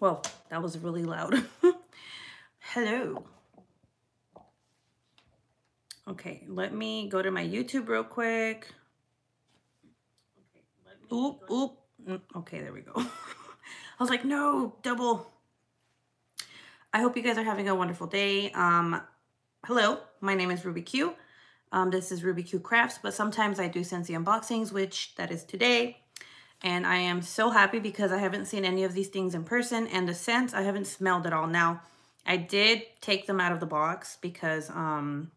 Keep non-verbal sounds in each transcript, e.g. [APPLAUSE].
Well, that was really loud. [LAUGHS] Hello. Okay, let me go to my YouTube real quick. Oop, oop. Mm, Okay, there we go. [LAUGHS] I was like, no, double. I hope you guys are having a wonderful day. Um, hello, my name is Ruby Q. Um, this is Ruby Q Crafts, but sometimes I do Scentsy unboxings, which that is today. And I am so happy because I haven't seen any of these things in person and the scents, I haven't smelled at all. Now, I did take them out of the box because um,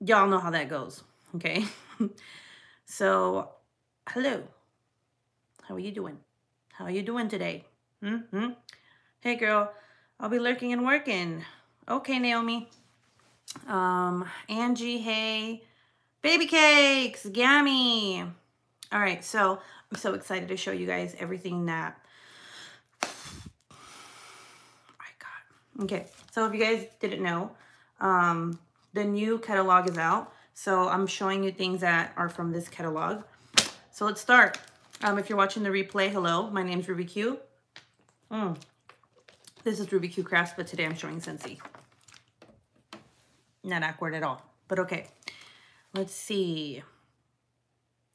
y'all know how that goes, okay? [LAUGHS] so, hello. How are you doing? How are you doing today? Hmm? hmm? Hey, girl. I'll be lurking and working. Okay, Naomi. Um, Angie, hey. Baby cakes, yummy. All right, so I'm so excited to show you guys everything that I got. Okay, so if you guys didn't know, um, the new catalog is out. So I'm showing you things that are from this catalog. So let's start. Um, if you're watching the replay, hello, my name's Ruby Q. Mm. This is Ruby Q Crafts, but today I'm showing Scentsy. Not awkward at all, but okay. Let's see.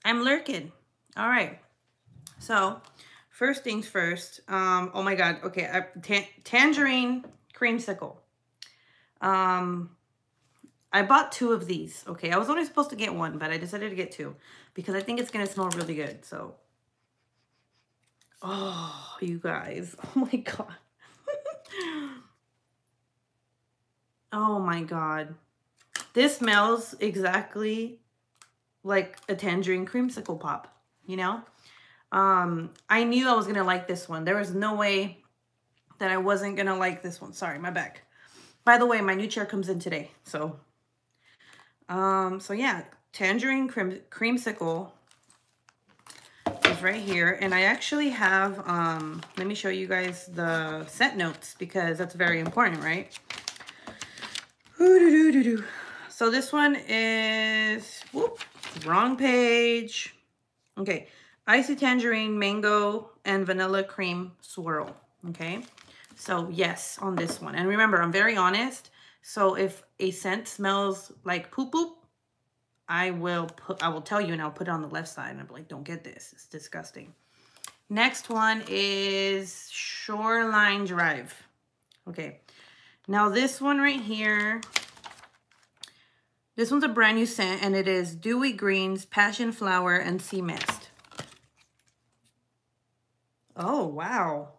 I'm lurking. All right. So first things first. Um, oh my God. Okay. I, ta tangerine creamsicle. Um, I bought two of these. Okay. I was only supposed to get one, but I decided to get two because I think it's going to smell really good. So, oh, you guys. [LAUGHS] Oh my God. [LAUGHS] oh my God. This smells exactly like a tangerine creamsicle pop, you know? Um, I knew I was going to like this one. There was no way that I wasn't going to like this one. Sorry, my back. By the way, my new chair comes in today. So, um, so yeah, tangerine cream creamsicle is right here. And I actually have, um, let me show you guys the scent notes because that's very important, right? Ooh, doo, doo, doo. So this one is, whoop, wrong page. Okay, icy tangerine, mango, and vanilla cream swirl. Okay, so yes, on this one. And remember, I'm very honest. So if a scent smells like poop poop, I will put, I will tell you and I'll put it on the left side and I'm like, don't get this. It's disgusting. Next one is Shoreline Drive. Okay. Now this one right here, this one's a brand new scent and it is Dewy Greens, Passion Flower, and Sea Mist. Oh, wow.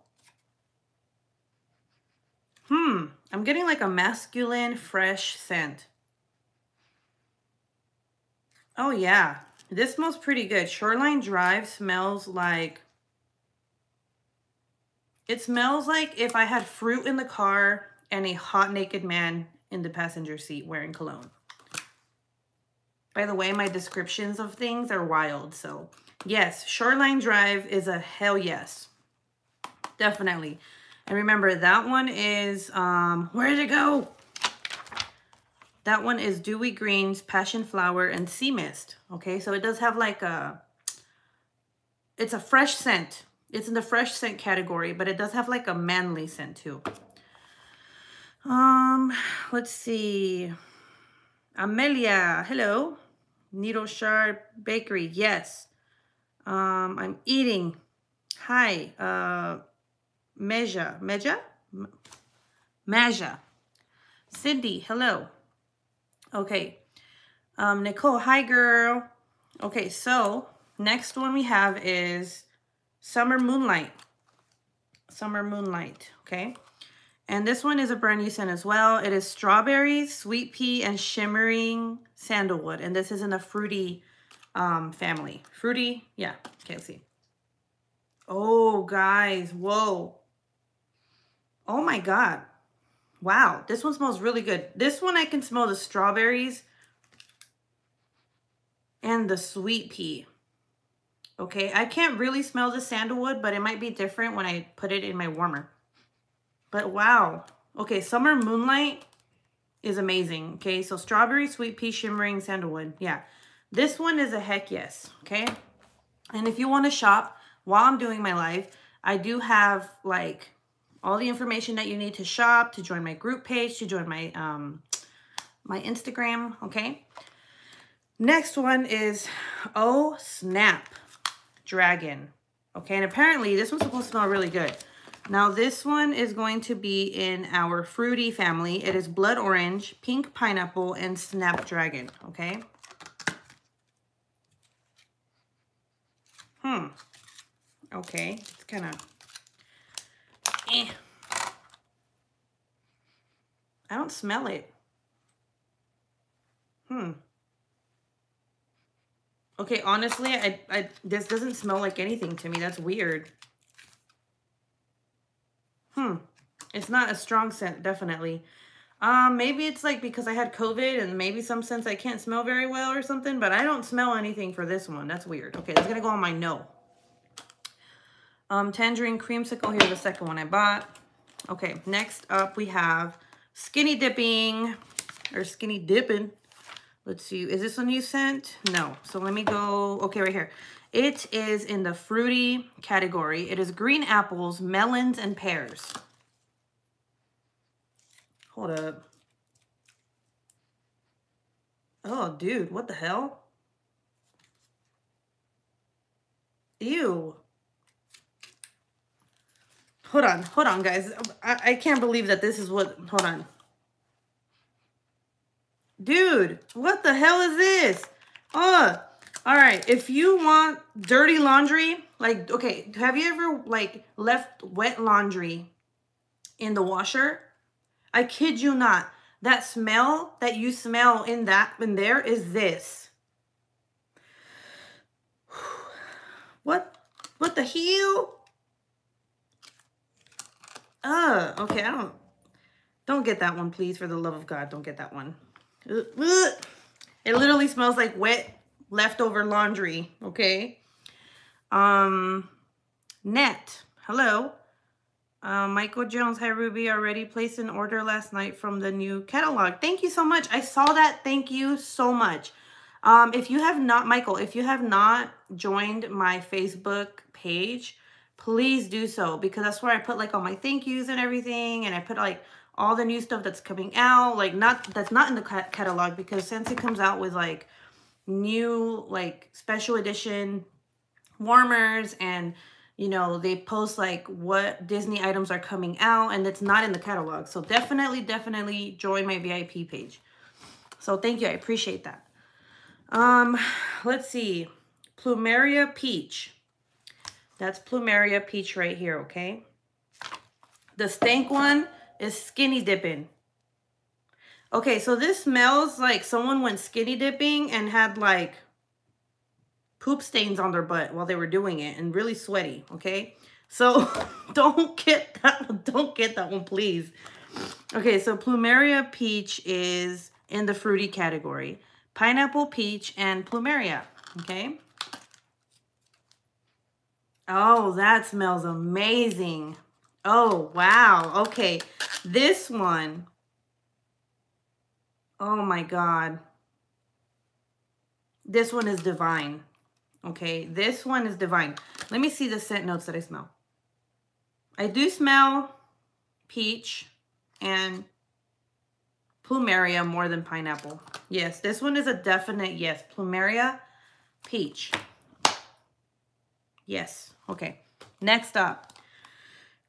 Hmm, I'm getting like a masculine, fresh scent. Oh yeah, this smells pretty good. Shoreline Drive smells like, it smells like if I had fruit in the car and a hot naked man in the passenger seat wearing cologne. By the way, my descriptions of things are wild. So yes, Shoreline Drive is a hell yes. Definitely. And remember that one is, um, where did it go? That one is Dewy Greens, Passion Flower, and Sea Mist. Okay, so it does have like a, it's a fresh scent. It's in the fresh scent category, but it does have like a manly scent too. Um, let's see. Amelia, hello. Needle Sharp Bakery, yes. Um, I'm eating. Hi, uh, Meja, Meja? Maja. Cindy, hello. Okay. Um, Nicole, hi girl. Okay, so next one we have is Summer Moonlight. Summer Moonlight, okay? And this one is a brand new scent as well. It is strawberries, sweet pea, and shimmering sandalwood. And this is in the fruity um, family. Fruity, yeah, can't see. Oh, guys, whoa. Oh my God. Wow, this one smells really good. This one I can smell the strawberries and the sweet pea. Okay, I can't really smell the sandalwood, but it might be different when I put it in my warmer. But wow. Okay, Summer Moonlight is amazing. Okay, so strawberry, sweet pea, shimmering, sandalwood. Yeah, this one is a heck yes. Okay, and if you want to shop while I'm doing my live, I do have like all the information that you need to shop, to join my group page, to join my um, my Instagram, okay? Next one is Oh Snap Dragon. Okay, and apparently this one's supposed to smell really good. Now this one is going to be in our fruity family. It is blood orange, pink pineapple, and snapdragon, okay? Hmm. Okay, it's kind of... Eh. I don't smell it. Hmm. Okay, honestly, I, I this doesn't smell like anything to me. That's weird. Hmm. It's not a strong scent, definitely. Um, maybe it's like because I had COVID and maybe some sense I can't smell very well or something, but I don't smell anything for this one. That's weird. Okay, it's gonna go on my no. Um, tangerine creamsicle. here, the second one I bought. Okay, next up we have skinny dipping or skinny dipping. Let's see. Is this a new scent? No. So let me go. Okay, right here. It is in the fruity category. It is green apples, melons, and pears. Hold up. Oh, dude, what the hell? Ew. Hold on, hold on, guys. I, I can't believe that this is what, hold on. Dude, what the hell is this? Oh, all right. If you want dirty laundry, like, okay, have you ever, like, left wet laundry in the washer? I kid you not. That smell that you smell in that, in there is this. [SIGHS] What? What the hell? Uh, okay, I don't, don't get that one, please, for the love of God. Don't get that one. It literally smells like wet leftover laundry, okay? Um, Net, hello. Uh, Michael Jones, hi Ruby, already placed an order last night from the new catalog. Thank you so much. I saw that. Thank you so much. Um, if you have not, Michael, if you have not joined my Facebook page, please do so because that's where I put like all my thank yous and everything. And I put like all the new stuff that's coming out like not that's not in the catalog because Scentsy comes out with like new like special edition warmers and you know they post like what disney items are coming out and it's not in the catalog. So definitely definitely join my vip page. So thank you. I appreciate that. Um let's see. Plumeria peach. That's plumeria peach right here okay? The stank one is skinny dipping. Okay, so this smells like someone went skinny dipping and had like poop stains on their butt while they were doing it and really sweaty, okay? So [LAUGHS] don't get that one, don't get that one, please. Okay, so Plumeria Peach is in the fruity category. Pineapple Peach and Plumeria, okay? Oh, that smells amazing. Oh, wow. Okay. This one. Oh my God. This one is divine. Okay. This one is divine. Let me see the scent notes that I smell. I do smell peach and plumeria more than pineapple. Yes, this one is a definite yes. Plumeria, peach. Yes. Okay. Next up.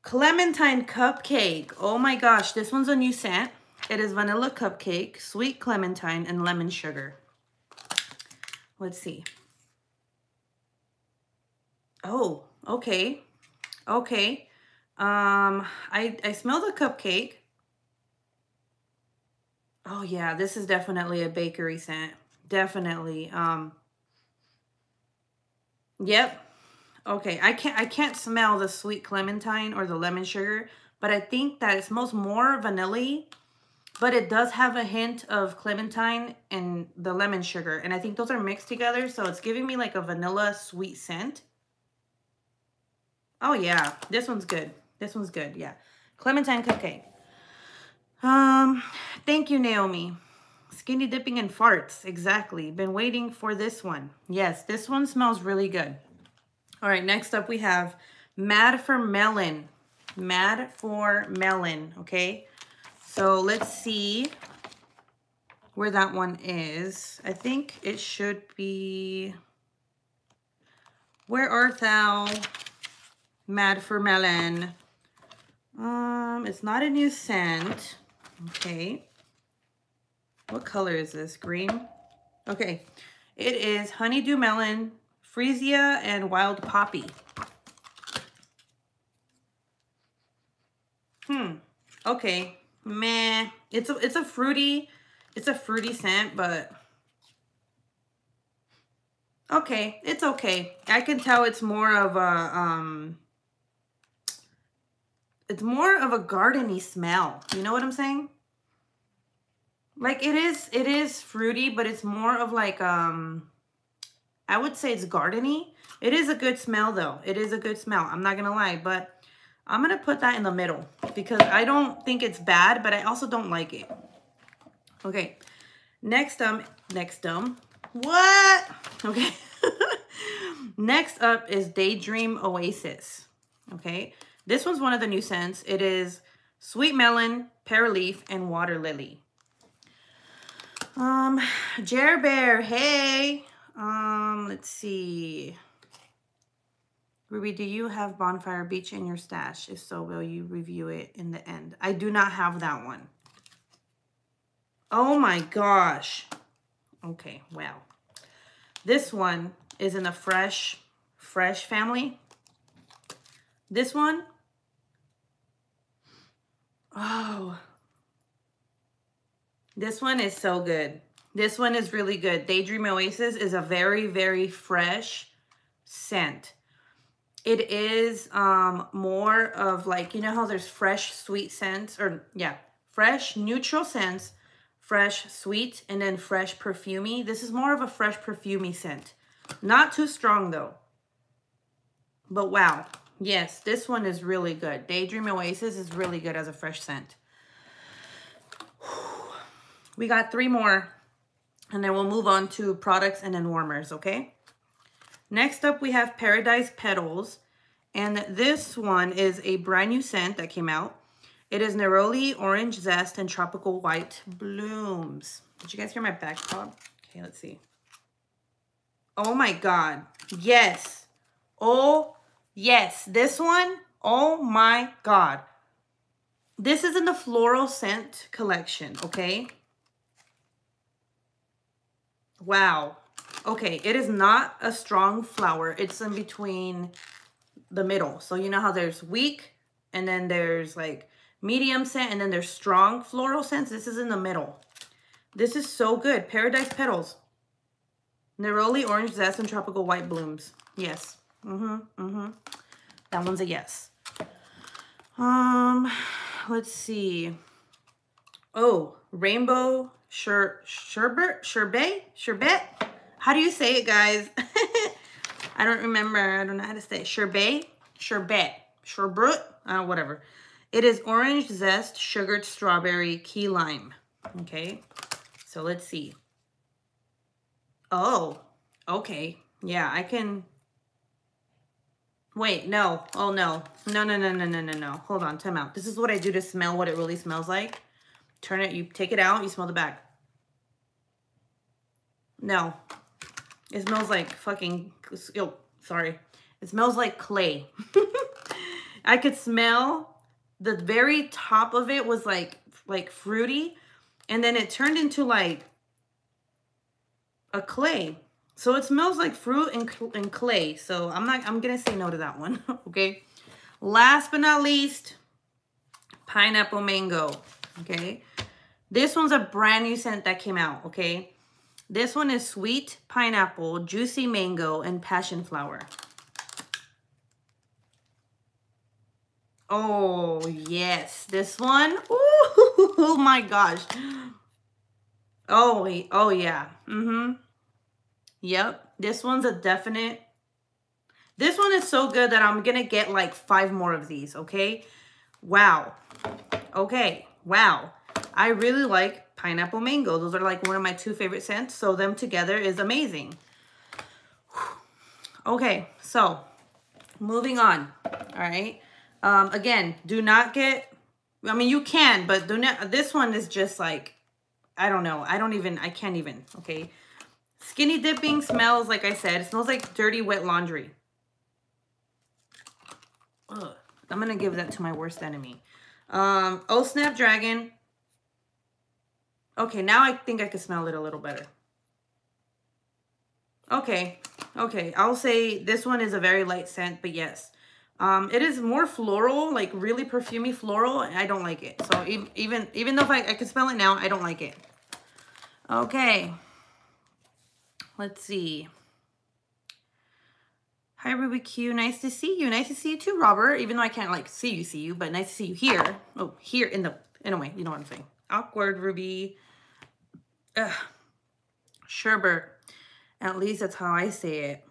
Clementine Cupcake. Oh my gosh, this one's a new scent. It is vanilla cupcake, sweet clementine, and lemon sugar. Let's see. Oh, okay. Okay. Um, I, I smell the cupcake. Oh yeah, this is definitely a bakery scent. Definitely. Um, yep, Okay, I can't I can't smell the sweet clementine or the lemon sugar, but I think that it smells more vanilla, but it does have a hint of clementine and the lemon sugar, and I think those are mixed together, so it's giving me like a vanilla sweet scent. Oh yeah, this one's good. This one's good, yeah. Clementine cupcake. Um, thank you, Naomi. Skinny dipping and farts, exactly. Been waiting for this one. Yes, this one smells really good. All right, next up we have Mad for Melon. Mad for Melon, okay? So let's see where that one is. I think it should be... Where art thou? Mad for Melon. Um, it's not a new scent. Okay. What color is this? Green? Okay. It is Honeydew Melon, Freesia, and Wild Poppy. Hmm. Okay. Meh. It's a it's a fruity, it's a fruity scent, but okay, it's okay. I can tell it's more of a um it's more of a gardeny smell. You know what I'm saying? Like it is, it is fruity, but it's more of like, um, I would say it's gardeny. It is a good smell though. It is a good smell. I'm not gonna lie, but I'm gonna put that in the middle because I don't think it's bad, but I also don't like it. Okay, next um, next um, what? Okay, [LAUGHS] next up is Daydream Oasis. Okay, this one's one of the new scents. It is Sweet Melon, Pear Leaf, and Water Lily. Um, Jer Bear, hey. Um, let's see. Ruby, do you have Bonfire Beach in your stash? If so, will you review it in the end? I do not have that one. Oh my gosh. Okay, well. This one is in the fresh, fresh family. This one. Oh. This one is so good. This one is really good. Daydream Oasis is a very, very fresh scent. It is um, more of like, you know how there's fresh sweet scents or yeah, fresh neutral scents, fresh sweet, and then fresh perfumey. This is more of a fresh perfumey scent. Not too strong though. But wow, yes, this one is really good. Daydream Oasis is really good as a fresh scent. We got three more and then we'll move on to products and then warmers, okay? Next up, we have Paradise Petals. And this one is a brand new scent that came out. It is Neroli, Orange Zest, and Tropical White Blooms. Did you guys hear my back pop? Okay, let's see. Oh my God. Yes. Oh, yes. This one, oh my God. This is in the floral scent collection, okay? Wow. Okay, it is not a strong flower. It's in between the middle. So you know how there's weak and then there's like medium scent and then there's strong floral scents. This is in the middle. This is so good. Paradise Petals. Neroli Orange Zest and Tropical White Blooms. Yes. Mm-hmm. Mm-hmm. That one's a yes. Um, let's see. Oh, Rainbow Sher Sherbet? Sherbet? Sherbet? How do you say it, guys? [LAUGHS] I don't remember. I don't know how to say it. Sherbet? Sherbet. Sherbet? Uh, whatever. It is orange zest, sugared strawberry, key lime. Okay. So let's see. Oh, okay. Yeah, I can... Wait, no. Oh, no. No, no, no, no, no, no, no. Hold on. Time out. This is what I do to smell what it really smells like. Turn it, you take it out, you smell the back. No. It smells like fucking, oh, sorry. It smells like clay. [LAUGHS] I could smell the very top of it was like, like fruity. And then it turned into like a clay. So it smells like fruit and, and clay. So I'm not, I'm going to say no to that one. [LAUGHS] okay. Last but not least, pineapple mango. Okay. This one's a brand new scent that came out, okay? This one is sweet pineapple, juicy mango, and passion flower. Oh, yes. This one. Ooh, [LAUGHS] oh my gosh. Oh, oh yeah. Mm-hmm. Yep. This one's a definite. This one is so good that I'm going to get like five more of these, okay? Wow. Okay. Wow. I really like pineapple mango. Those are like one of my two favorite scents. So them together is amazing. Okay, so moving on. All right. Um, again, do not get, I mean, you can, but do not, this one is just like, I don't know. I don't even, I can't even, okay. Skinny dipping smells, like I said, it smells like dirty, wet laundry. Ugh. I'm going to give that to my worst enemy. Um, oh, Snapdragon. Okay, now I think I can smell it a little better. Okay, okay. I'll say this one is a very light scent, but yes. Um, it is more floral, like really perfumy floral. I don't like it. So even even though if I, I can smell it now, I don't like it. Okay. Let's see. Hi, Ruby Q. Nice to see you. Nice to see you too, Robert. Even though I can't like see you, see you, but nice to see you here. Oh, here in the, in a way, you know what I'm saying. Awkward, Ruby. Ugh. Sherbert. At least that's how I say it.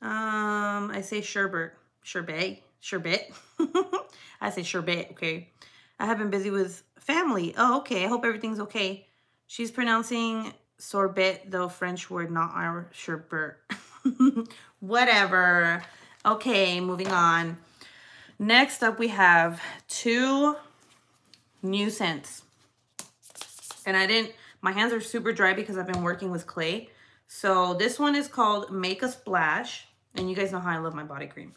Um, I say sherbert. Sherbet. Sherbet. [LAUGHS] I say sherbet, okay. I have been busy with family. Oh, okay. I hope everything's okay. She's pronouncing sorbet, though French word, not our sherbet. [LAUGHS] Whatever. Okay, moving on. Next up, we have two new scents. And I didn't, my hands are super dry because I've been working with clay. So this one is called Make a Splash. And you guys know how I love my body cream.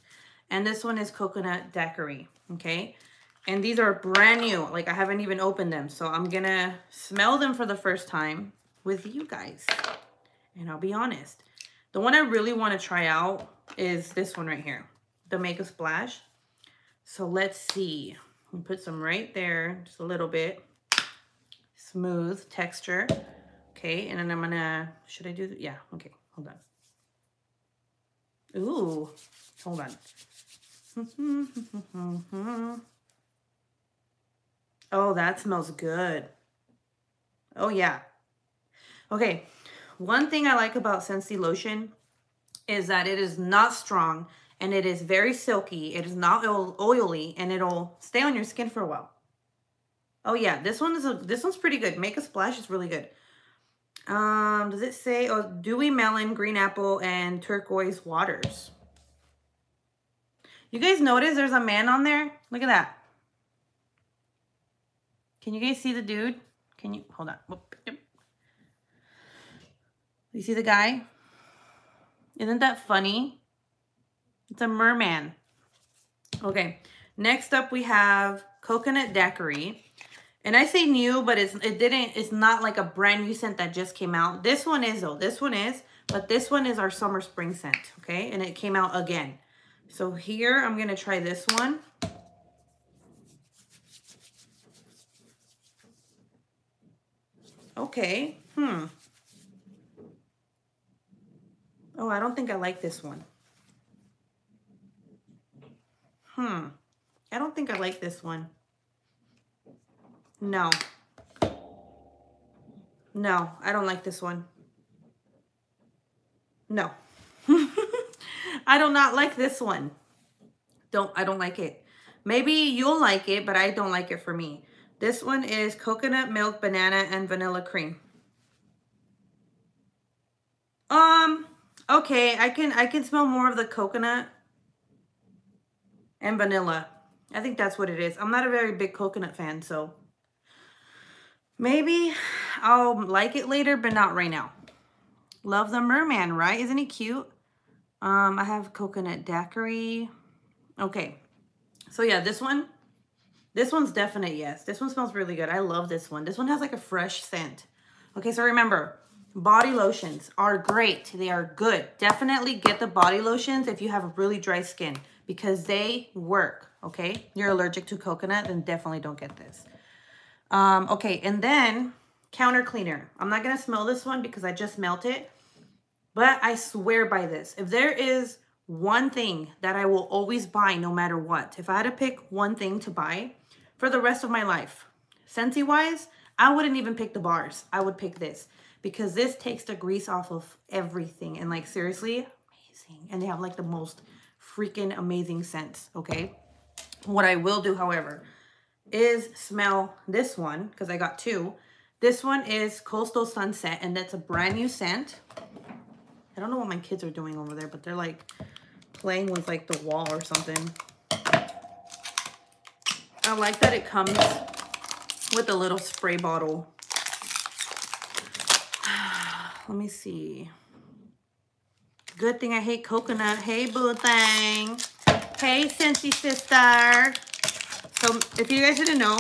And this one is Coconut Daiquiri, okay? And these are brand new. Like, I haven't even opened them. So I'm going to smell them for the first time with you guys. And I'll be honest. The one I really want to try out is this one right here, the Make a Splash. So let's see. Put some right there, just a little bit. Smooth texture. Okay, and then I'm gonna, should I do, yeah, okay, hold on. Ooh, hold on. [LAUGHS] oh, that smells good. Oh yeah. Okay, one thing I like about Scentsy lotion is that it is not strong and it is very silky. It is not oily and it'll stay on your skin for a while. Oh yeah, this one is a this one's pretty good. Make a splash is really good. Um, does it say oh dewy melon, green apple, and turquoise waters? You guys notice there's a man on there? Look at that. Can you guys see the dude? Can you hold on? You see the guy? Isn't that funny? It's a merman. Okay, next up we have Coconut Daiquiri. And I say new, but it's it didn't, it's not like a brand new scent that just came out. This one is though, this one is, but this one is our summer spring scent, okay? And it came out again. So here, I'm gonna try this one. Okay, hmm. Oh, I don't think I like this one. Hmm. I don't think I like this one. No. No, I don't like this one. No. [LAUGHS] I do not like this one. Don't, I don't like it. Maybe you'll like it, but I don't like it for me. This one is coconut milk, banana, and vanilla cream. Um, Okay, I can I can smell more of the coconut and vanilla. I think that's what it is. I'm not a very big coconut fan, so maybe I'll like it later, but not right now. Love the merman, right? Isn't he cute? Um, I have coconut daiquiri. Okay, so yeah, this one, this one's definite yes. This one smells really good. I love this one. This one has like a fresh scent. Okay, so remember, Body lotions are great. They are good. Definitely get the body lotions if you have really dry skin because they work, okay? You're allergic to coconut, then definitely don't get this. Um, okay, and then counter cleaner. I'm not going to smell this one because I just smelt it, but I swear by this. If there is one thing that I will always buy no matter what, if I had to pick one thing to buy for the rest of my life, Scentsy-wise, I wouldn't even pick the bars. I would pick this because this takes the grease off of everything. And like, seriously, amazing. And they have like the most freaking amazing scents, okay? What I will do, however, is smell this one because I got two. This one is Coastal Sunset and that's a brand new scent. I don't know what my kids are doing over there, but they're like playing with like the wall or something. I like that it comes with a little spray bottle. [SIGHS] Let me see. Good thing I hate coconut. Hey, boo thing. Hey, Scentsy sister. So if you guys didn't know,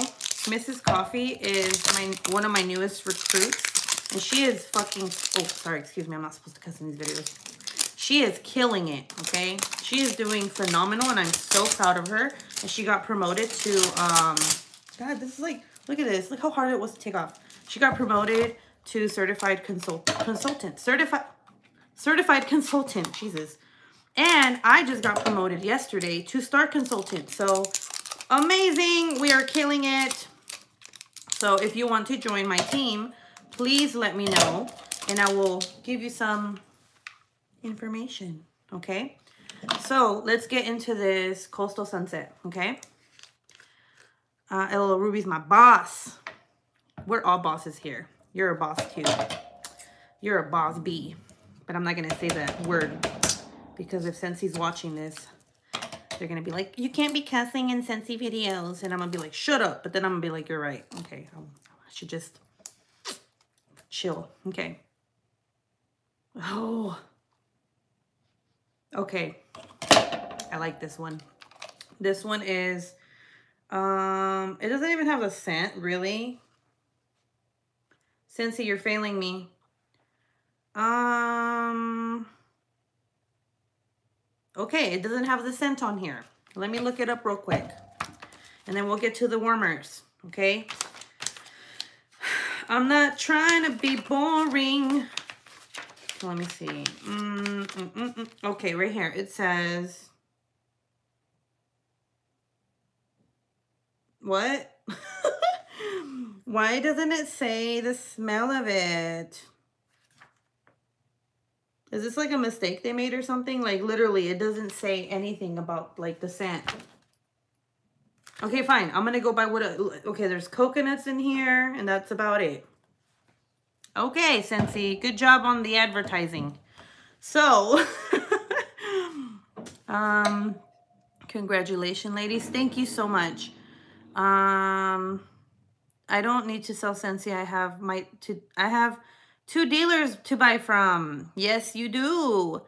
Mrs. Coffee is my one of my newest recruits. And she is fucking, oh, sorry, excuse me. I'm not supposed to cuss in these videos. She is killing it, okay? She is doing phenomenal and I'm so proud of her. And she got promoted to, um, God, this is like, look at this. Look how hard it was to take off. She got promoted to certified consult consultant. Certified, certified consultant, Jesus. And I just got promoted yesterday to star consultant. So amazing. We are killing it. So if you want to join my team, please let me know and I will give you some information. Okay. So let's get into this Coastal Sunset. Okay. Uh, El Ruby's my boss. We're all bosses here. You're a boss too. You're a boss B. But I'm not going to say that word because if Scentsy's watching this, they're going to be like, you can't be cussing in Scentsy videos. And I'm going to be like, shut up. But then I'm going to be like, you're right. Okay, i should just chill. Okay. Oh. Okay. I like this one. This one is, um, it doesn't even have a scent, really. Scentsy, you're failing me. Um, okay, it doesn't have the scent on here. Let me look it up real quick. And then we'll get to the warmers, okay? [SIGHS] I'm not trying to be boring. Let me see. Mm, mm, mm, mm. okay, right here. It says... What? [LAUGHS] Why doesn't it say the smell of it? Is this like a mistake they made or something? Like literally it doesn't say anything about like the scent. Okay, fine. I'm going to go by what, okay, there's coconuts in here and that's about it. Okay, Scentsy, good job on the advertising. So, [LAUGHS] um, congratulations, ladies. Thank you so much. Um, I don't need to sell Scentsy. I have my, to, I have two dealers to buy from. Yes, you do.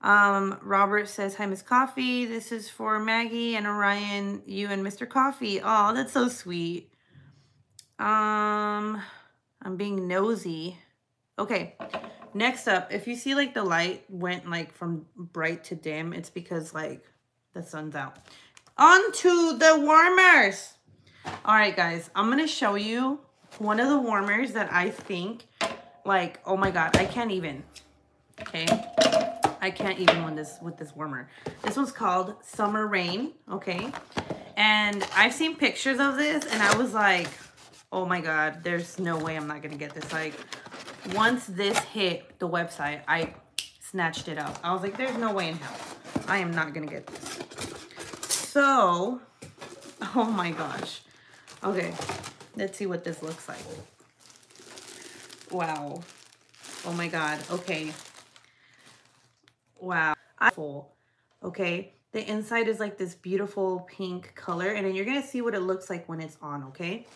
Um, Robert says, hi, Miss Coffee. This is for Maggie and Orion, you and Mr. Coffee. Oh, that's so sweet. Um, I'm being nosy. Okay, next up, if you see like the light went like from bright to dim, it's because like the sun's out. On to the warmers. All right, guys, I'm going to show you one of the warmers that I think like, oh my God, I can't even. Okay. I can't even with this with this warmer. This one's called Summer Rain, okay? And I've seen pictures of this and I was like, oh my God, there's no way I'm not gonna get this. Like, once this hit the website, I snatched it up. I was like, there's no way in hell. I am not gonna get this. So, [LAUGHS] oh my gosh. Okay, let's see what this looks like. Wow. Oh my God. Okay. Wow. Okay. The inside is like this beautiful pink color. And then you're going to see what it looks like when it's on. Okay.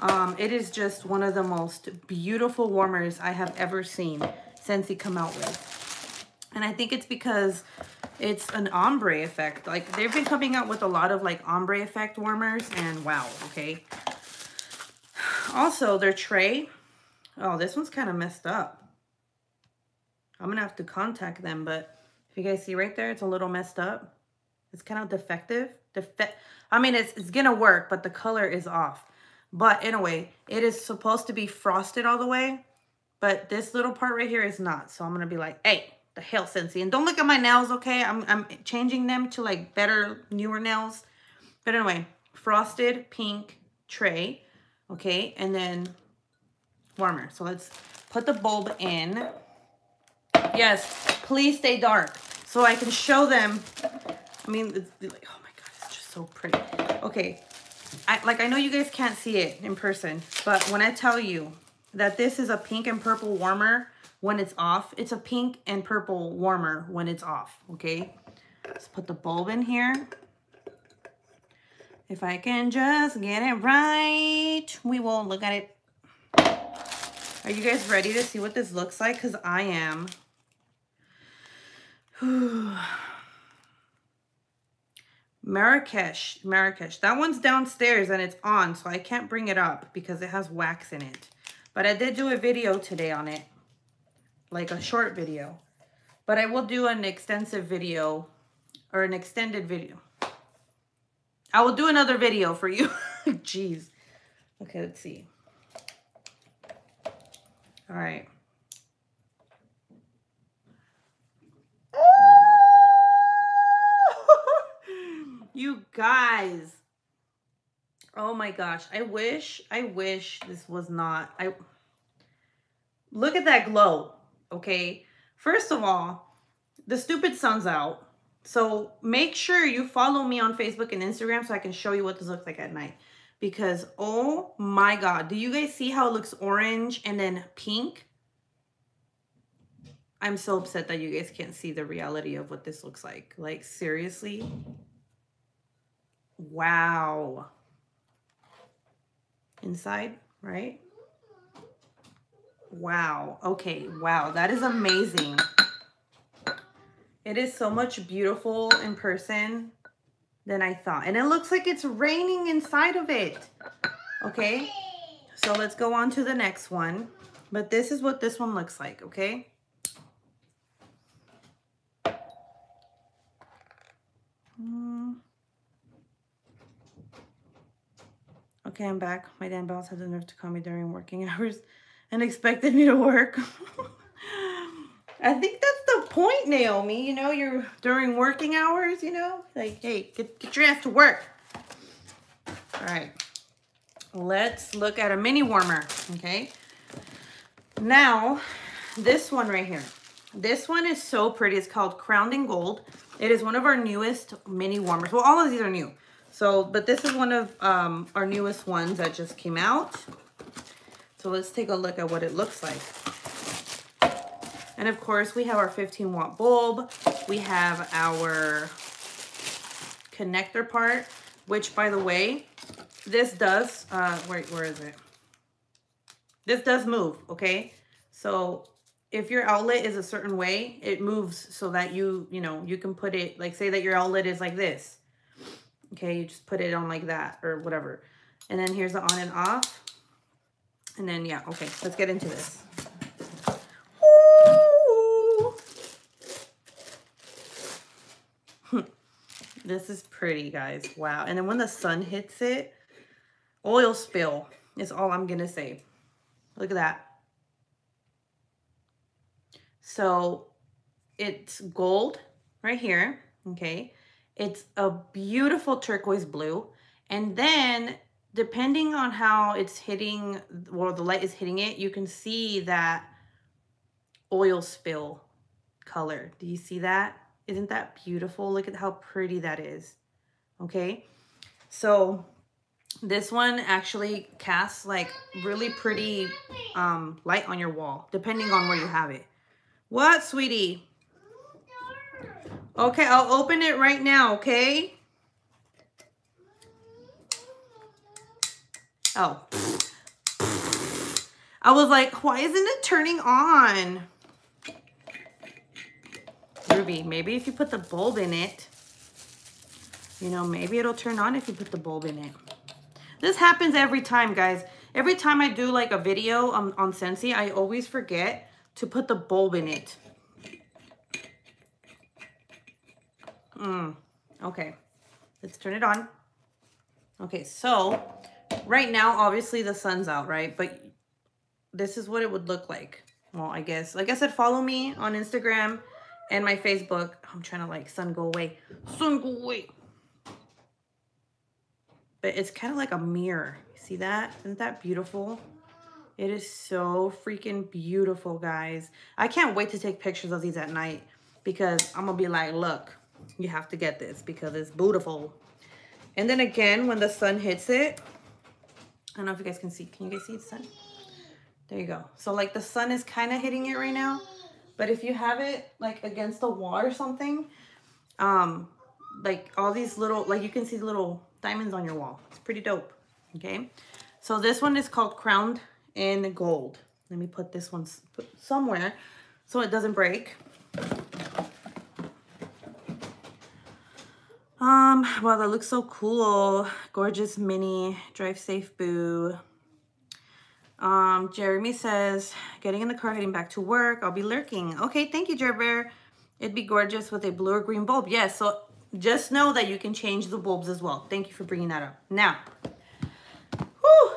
Um, it is just one of the most beautiful warmers I have ever seen Scentsy come out with. And I think it's because it's an ombre effect. Like they've been coming out with a lot of like ombre effect warmers and wow, okay. [SIGHS] Also, their tray Oh, this one's kind of messed up. I'm going to have to contact them, but if you guys see right there, it's a little messed up. It's kind of defective. Defe I mean, it's, it's going to work, but the color is off. But anyway, it is supposed to be frosted all the way, but this little part right here is not. So I'm going to be like, hey, the hell, Scentsy. And don't look at my nails, okay? I'm, I'm changing them to like better, newer nails. But anyway, frosted pink tray, okay? And then warmer. So let's put the bulb in. Yes, please stay dark so I can show them. I mean, it's like, oh my God, it's just so pretty. Okay, I, like I know you guys can't see it in person, but when I tell you that this is a pink and purple warmer when it's off, it's a pink and purple warmer when it's off, okay? Let's put the bulb in here. If I can just get it right, we will look at it. Are you guys ready to see what this looks like? Because I am. [SIGHS] Marrakesh, Marrakesh. That one's downstairs and it's on, so I can't bring it up because it has wax in it. But I did do a video today on it, like a short video. But I will do an extensive video or an extended video. I will do another video for you. [LAUGHS] Jeez. Okay, let's see. All right. [LAUGHS] you guys. Oh my gosh. I wish, I wish this was not, I, look at that glow. Okay. First of all, the stupid sun's out. So make sure you follow me on Facebook and Instagram so I can show you what this looks like at night. Because, oh my God, do you guys see how it looks orange and then pink? I'm so upset that you guys can't see the reality of what this looks like. Like, seriously? Wow. Inside, right? Wow. Okay. Wow. That is amazing. It is so much beautiful in person than I thought. And it looks like it's raining inside of it. Okay. So let's go on to the next one. But this is what this one looks like. Okay. Hmm. Okay, I'm back. My damn boss had the nerve to call me during working [LAUGHS] hours and expected me to work. [LAUGHS] I think that's point, Naomi. You know, you're during working hours, you know, like, hey, get, get your ass to work. All right. Let's look at a mini warmer, okay? Now, this one right here. This one is so pretty. It's called Crowned in Gold. It is one of our newest mini warmers. Well, all of these are new. So, but this is one of um, our newest ones that just came out. So let's take a look at what it looks like. And of course, we have our 15 watt bulb. We have our connector part, which by the way, this does, uh, wait, where is it? This does move, okay? So if your outlet is a certain way, it moves so that you, you know, you can put it, like say that your outlet is like this. Okay, you just put it on like that or whatever. And then here's the on and off. And then, yeah, okay, let's get into this. This is pretty, guys. Wow. And then when the sun hits it, oil spill is all I'm going to say. Look at that. So it's gold right here, okay? It's a beautiful turquoise blue. And then depending on how it's hitting, or the light is hitting it, you can see that oil spill color. Do you see that? Isn't that beautiful? Look at how pretty that is. Okay. So this one actually casts like really pretty um, light on your wall, depending on where you have it. What, sweetie? Okay, I'll open it right now, okay? Oh. I was like, why isn't it turning on? Ruby, maybe if you put the bulb in it, you know, maybe it'll turn on if you put the bulb in it. This happens every time, guys. Every time I do like a video on, on Scentsy, I always forget to put the bulb in it. Mm, okay, let's turn it on. Okay, so right now, obviously the sun's out, right? But this is what it would look like. Well, I guess, like I said, follow me on Instagram and my Facebook. I'm trying to like, sun go away. Sun go away. But it's kind of like a mirror. See that? Isn't that beautiful? It is so freaking beautiful, guys. I can't wait to take pictures of these at night because I'm going to be like, look, you have to get this because it's beautiful. And then again, when the sun hits it, I don't know if you guys can see. Can you guys see the sun? There you go. So like the sun is kind of hitting it right now. But if you have it like against the wall or something, um, like all these little, like you can see little diamonds on your wall. It's pretty dope, okay? So this one is called Crowned in Gold. Let me put this one somewhere so it doesn't break. Um, wow, that looks so cool. Gorgeous mini, drive safe boo. Um, Jeremy says, getting in the car, heading back to work. I'll be lurking. Okay, thank you, Jerbear. It'd be gorgeous with a blue or green bulb. Yes, so just know that you can change the bulbs as well. Thank you for bringing that up. Now, whew,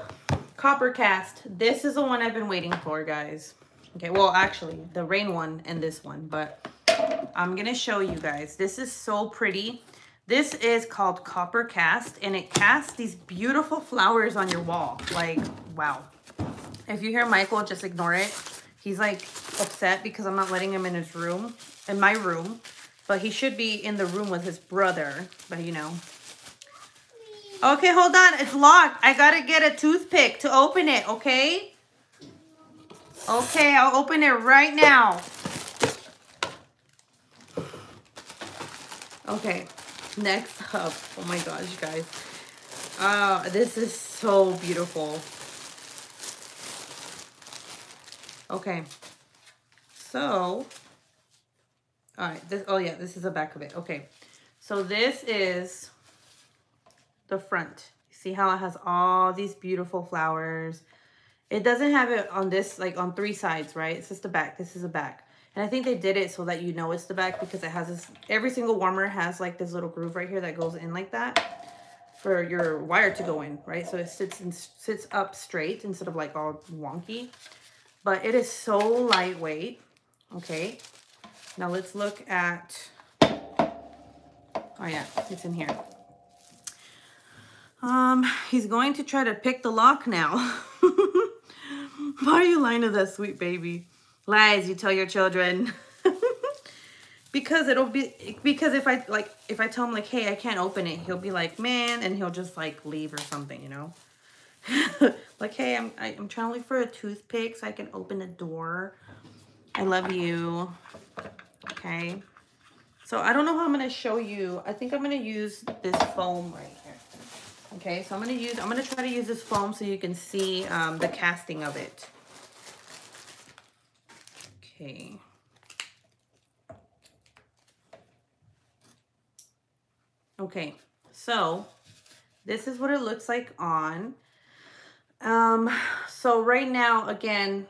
copper cast. This is the one I've been waiting for, guys. Okay, well, actually, the rain one and this one, but I'm going to show you guys. This is so pretty. This is called Copper Cast, and it casts these beautiful flowers on your wall. Like, wow. If you hear Michael, just ignore it. He's like upset because I'm not letting him in his room, in my room. But he should be in the room with his brother, but you know. Okay, hold on. It's locked. I gotta get a toothpick to open it, okay? Okay, I'll open it right now. Okay. Next up, oh my gosh, guys. Uh, this is so beautiful. Okay. So, all right. This, oh yeah, this is the back of it. Okay. So this is the front. See how it has all these beautiful flowers. It doesn't have it on this, like on three sides, right? It's just the back. This is the back. And I think they did it so that you know it's the back because it has this, every single warmer has like this little groove right here that goes in like that for your wire to go in, right? So it sits and sits up straight instead of like all wonky. But it is so lightweight, okay? Now let's look at, oh yeah, it's in here. Um, he's going to try to pick the lock now. [LAUGHS] Why are you lying to that sweet baby? Lies you tell your children. [LAUGHS] because it'll be because if I like if I tell him like hey I can't open it he'll be like man and he'll just like leave or something you know [LAUGHS] like hey I'm I, am i am trying to look for a toothpick so I can open the door. I love you. Okay. So I don't know how I'm gonna show you. I think I'm gonna use this foam right here. Okay so I'm gonna use I'm gonna try to use this foam so you can see um, the casting of it. Okay. Okay, so this is what it looks like on. Um, so right now, again,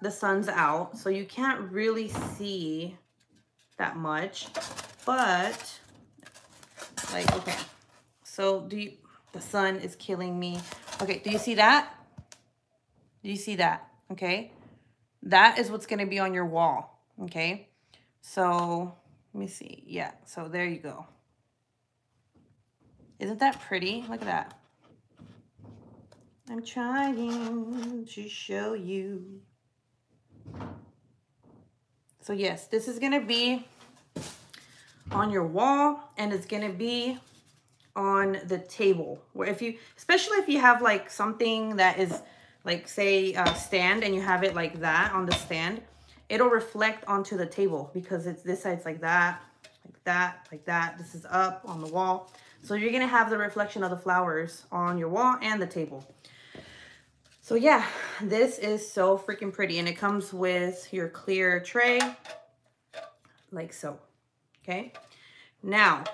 the sun's out, so you can't really see that much, but like, okay, so do you, the sun is killing me. Okay, do you see that? Do you see that? Okay. That is what's going to be on your wall, okay? So, let me see. Yeah, so there you go. Isn't that pretty? Look at that. I'm trying to show you. So yes, this is going to be on your wall and it's going to be on the table. Where if you, especially if you have like something that is like say uh, stand and you have it like that on the stand, it'll reflect onto the table because it's this side's like that, like that, like that. This is up on the wall. So you're gonna have the reflection of the flowers on your wall and the table. So yeah, this is so freaking pretty. And it comes with your clear tray, like so, okay? Now,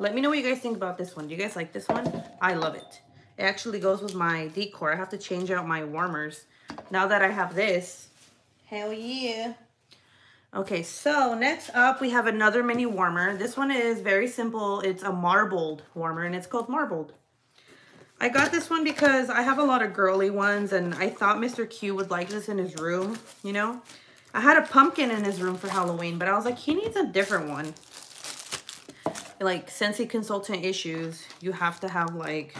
let me know what you guys think about this one. Do you guys like this one? I love it. It actually goes with my decor. I have to change out my warmers. Now that I have this, hell yeah. Okay, so next up we have another mini warmer. This one is very simple. It's a marbled warmer and it's called Marbled. I got this one because I have a lot of girly ones and I thought Mr. Q would like this in his room, you know? I had a pumpkin in his room for Halloween, but I was like, he needs a different one. Like, Scentsy Consultant issues, you have to have like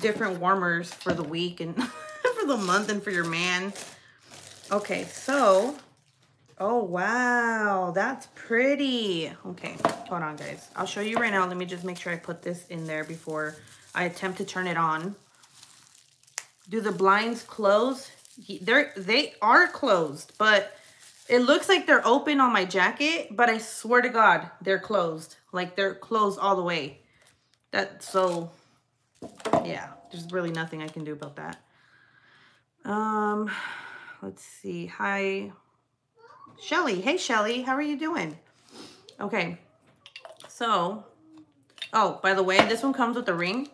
different warmers for the week and [LAUGHS] for the month and for your man. Okay, so, oh, wow, that's pretty. Okay, hold on, guys. I'll show you right now. Let me just make sure I put this in there before I attempt to turn it on. Do the blinds close? They're, they are closed, but it looks like they're open on my jacket, but I swear to God, they're closed. Like they're closed all the way. That so yeah, there's really nothing I can do about that. Um, let's see. Hi, Shelly. Hey, Shelly. How are you doing? Okay. So, oh, by the way, this one comes with a ring.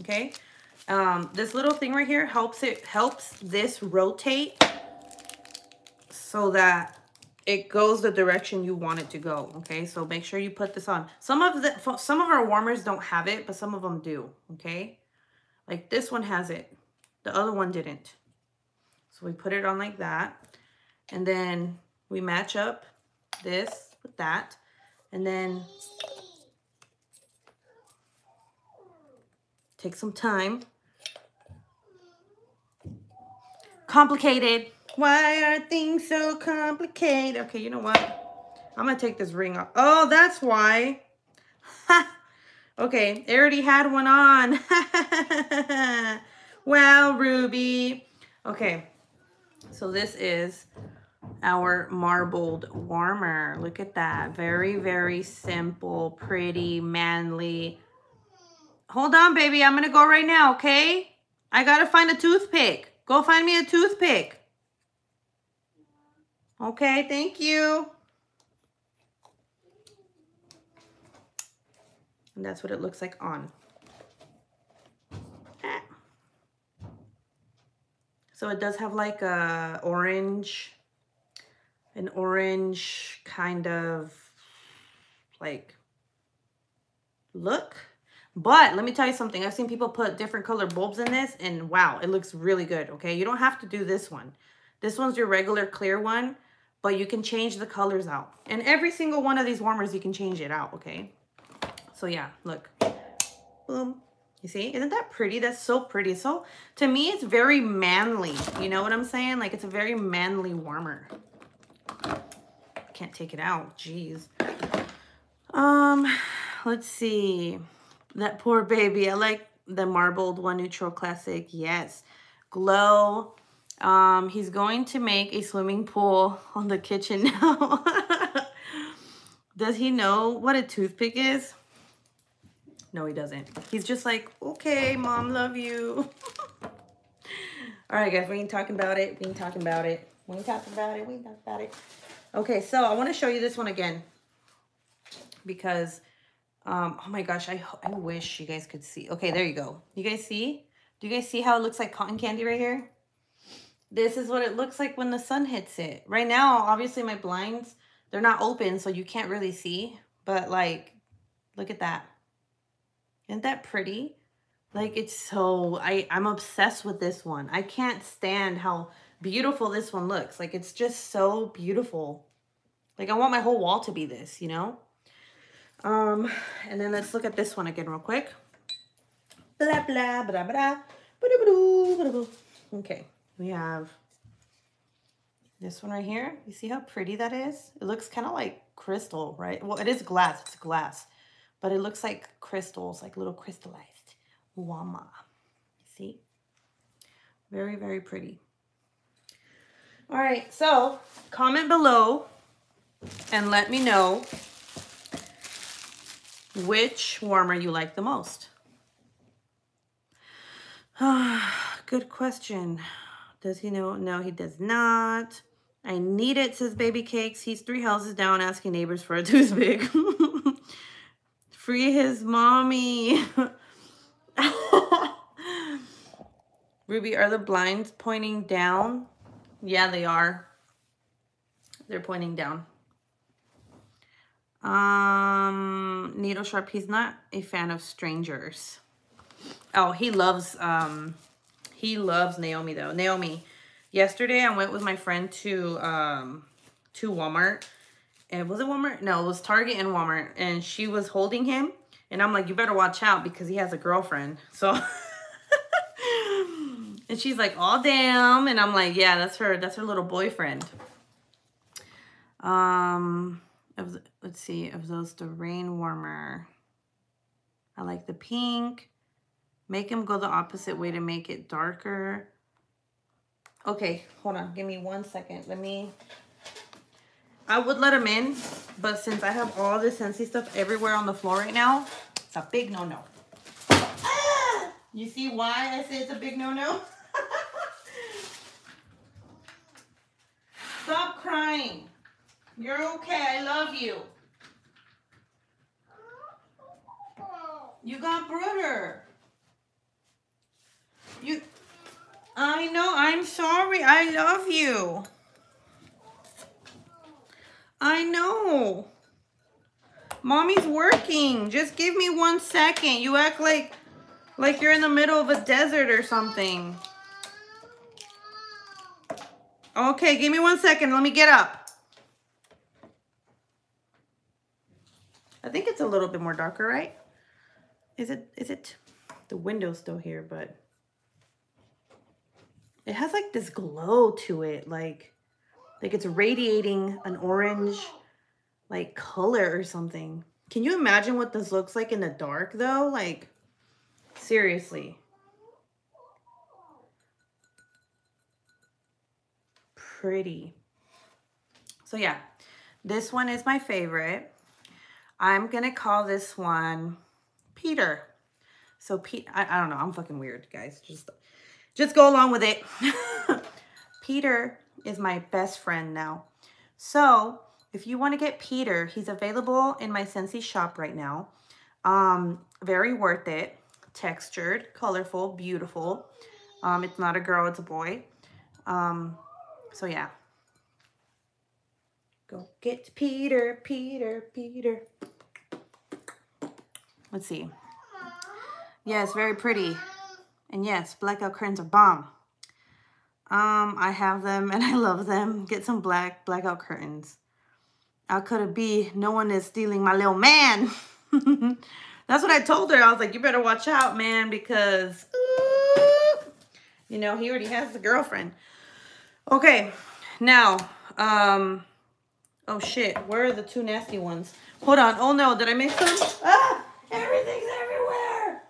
Okay. Um, this little thing right here helps it helps this rotate so that it goes the direction you want it to go. Okay. So make sure you put this on. Some of the, some of our warmers don't have it, but some of them do. Okay. Like this one has it. The other one didn't. So we put it on like that. And then we match up this with that. And then take some time. Complicated. Why are things so complicated? Okay, you know what? I'm going to take this ring off. Oh, that's why. [LAUGHS] Okay, I already had one on. [LAUGHS] well, Ruby. Okay, so this is our marbled warmer. Look at that. Very, very simple, pretty, manly. Hold on, baby. I'm going to go right now, okay? I got to find a toothpick. Go find me a toothpick. Okay, thank you. And that's what it looks like on. Eh. So it does have like a orange, an orange kind of like look. But let me tell you something. I've seen people put different color bulbs in this and wow, it looks really good. Okay. You don't have to do this one. This one's your regular clear one, but you can change the colors out. And every single one of these warmers, you can change it out. Okay. So yeah, look. Boom. You see? Isn't that pretty? That's so pretty. So to me, it's very manly. You know what I'm saying? Like it's a very manly warmer. Can't take it out. Jeez. Um, let's see. That poor baby. I like the marbled one neutral classic. Yes. Glow. Um, he's going to make a swimming pool [LAUGHS] on the kitchen now. [LAUGHS] Does he know what a toothpick is? No, he doesn't. He's just like, okay, mom, love you. [LAUGHS] All right, guys, we ain't talking about it. We ain't talking about it. We talking about it. We talking about it. Okay, so I want to show you this one again because, um, oh my gosh, I, I wish you guys could see. Okay, there you go. You guys see? Do you guys see how it looks like cotton candy right here? This is what it looks like when the sun hits it. Right now, obviously my blinds, they're not open, so you can't really see. But like, look at that. Isn't that pretty? Like it's so, I, I'm obsessed with this one. I can't stand how beautiful this one looks. Like it's just so beautiful. Like I want my whole wall to be this, you know? Um, and then let's look at this one again real quick. Blah, blah, blah, blah. Okay, we have this one right here. You see how pretty that is? It looks kind of like crystal, right? Well, it is glass. It's glass but it looks like crystals, like little crystallized wama. See? Very, very pretty. All right, so comment below and let me know which warmer you like the most. Ah, [SIGHS] Good question. Does he know? No, he does not. I need it, says Baby Cakes. He's three houses down asking neighbors for a [LAUGHS] toothpick. [LAUGHS] Free his mommy. [LAUGHS] Ruby, are the blinds pointing down? Yeah, they are. They're pointing down. Um, Needle Sharp, he's not a fan of strangers. Oh, he loves, um, he loves Naomi though. Naomi, yesterday I went with my friend to, um, to Walmart and was it Walmart? No, it was Target and Walmart. And she was holding him. And I'm like, you better watch out because he has a girlfriend. So, [LAUGHS] and she's like, oh, damn. And I'm like, yeah, that's her. That's her little boyfriend. Um, of the, let's see, of those, the rain warmer. I like the pink. Make him go the opposite way to make it darker. Okay, hold on. Give me one second. Let me I would let them in, but since I have all this Scentsy stuff everywhere on the floor right now, it's a big no-no. [GASPS] You see why I say it's a big no-no? Stop crying. You're okay. I love you. You got brother. You I know. I'm sorry. I love you. I know. Mommy's working. Just give me one second. You act like like you're in the middle of a desert or something. Okay, give me one second. Let me get up. I think it's a little bit more darker, right? Is it, is it? The window's still here, but it has like this glow to it. Like, like it's radiating an orange like color or something. Can you imagine what this looks like in the dark though? Like, seriously. Pretty. So yeah, this one is my favorite. I'm going to call this one Peter. So Pete, I, I don't know. I'm fucking weird, guys. Just, just go along with it. [LAUGHS] Peter is my best friend now. So if you want to get Peter, he's available in my Scentsy shop right now. Um, very worth it. Textured, colorful, beautiful. Um, it's not a girl, it's a boy. Um, so yeah. Go get Peter, Peter, Peter. Let's see. Yes, very pretty. And yes, blackout curtains are bomb. Um, I have them [LAUGHS] and I love them. Get some black blackout curtains. How could it be? No one is stealing my little man. [LAUGHS] That's what I told her. I was like, you better watch out, man, because, ooh, [LAUGHS] you know, he already has a girlfriend. Okay, now, um, oh shit, where are the two nasty ones? Hold on. Oh no, did I miss them? Ah! Everything's everywhere.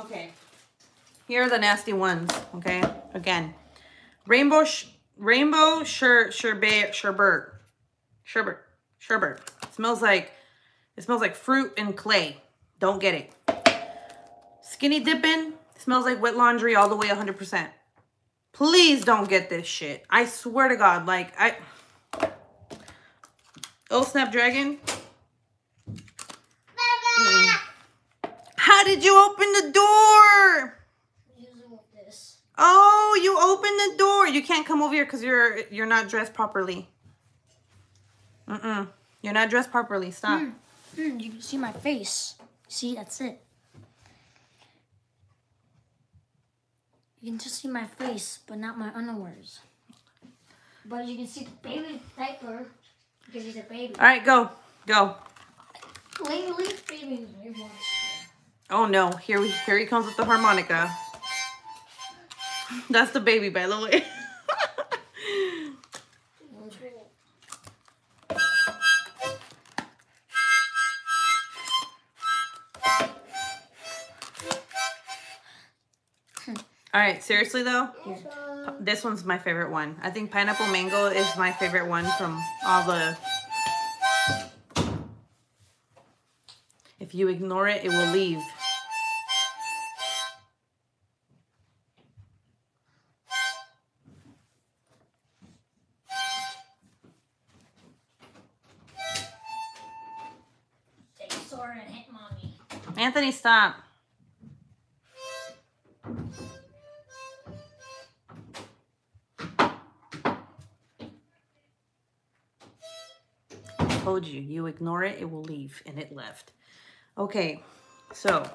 Okay. Here are the nasty ones, okay? Again. Rainbow rainbow sherbet sherbet sherbet. Sherbet. Sherbet. Smells like it smells like fruit and clay. Don't get it. Skinny dipping. Smells like wet laundry all the way 100%. Please don't get this shit. I swear to God, like I Oh Snapdragon. How did you open the door? Oh, you opened the door. You can't come over here because you're you're not dressed properly. Mm-mm. You're not dressed properly. Stop. Mm. Mm, you can see my face. See, that's it. You can just see my face, but not my underwears. But you can see the baby diaper because he's a baby. All right, go. Go. Baby. Oh no, here we here he comes with the harmonica. [LAUGHS] That's the baby, by the way. [LAUGHS] All right, seriously though, this one's my favorite one. I think pineapple mango is my favorite one from all the. If you ignore it, it will leave. Take sore and hit mommy. Anthony, stop. Told you, you ignore it, it will leave, and it left. Okay, so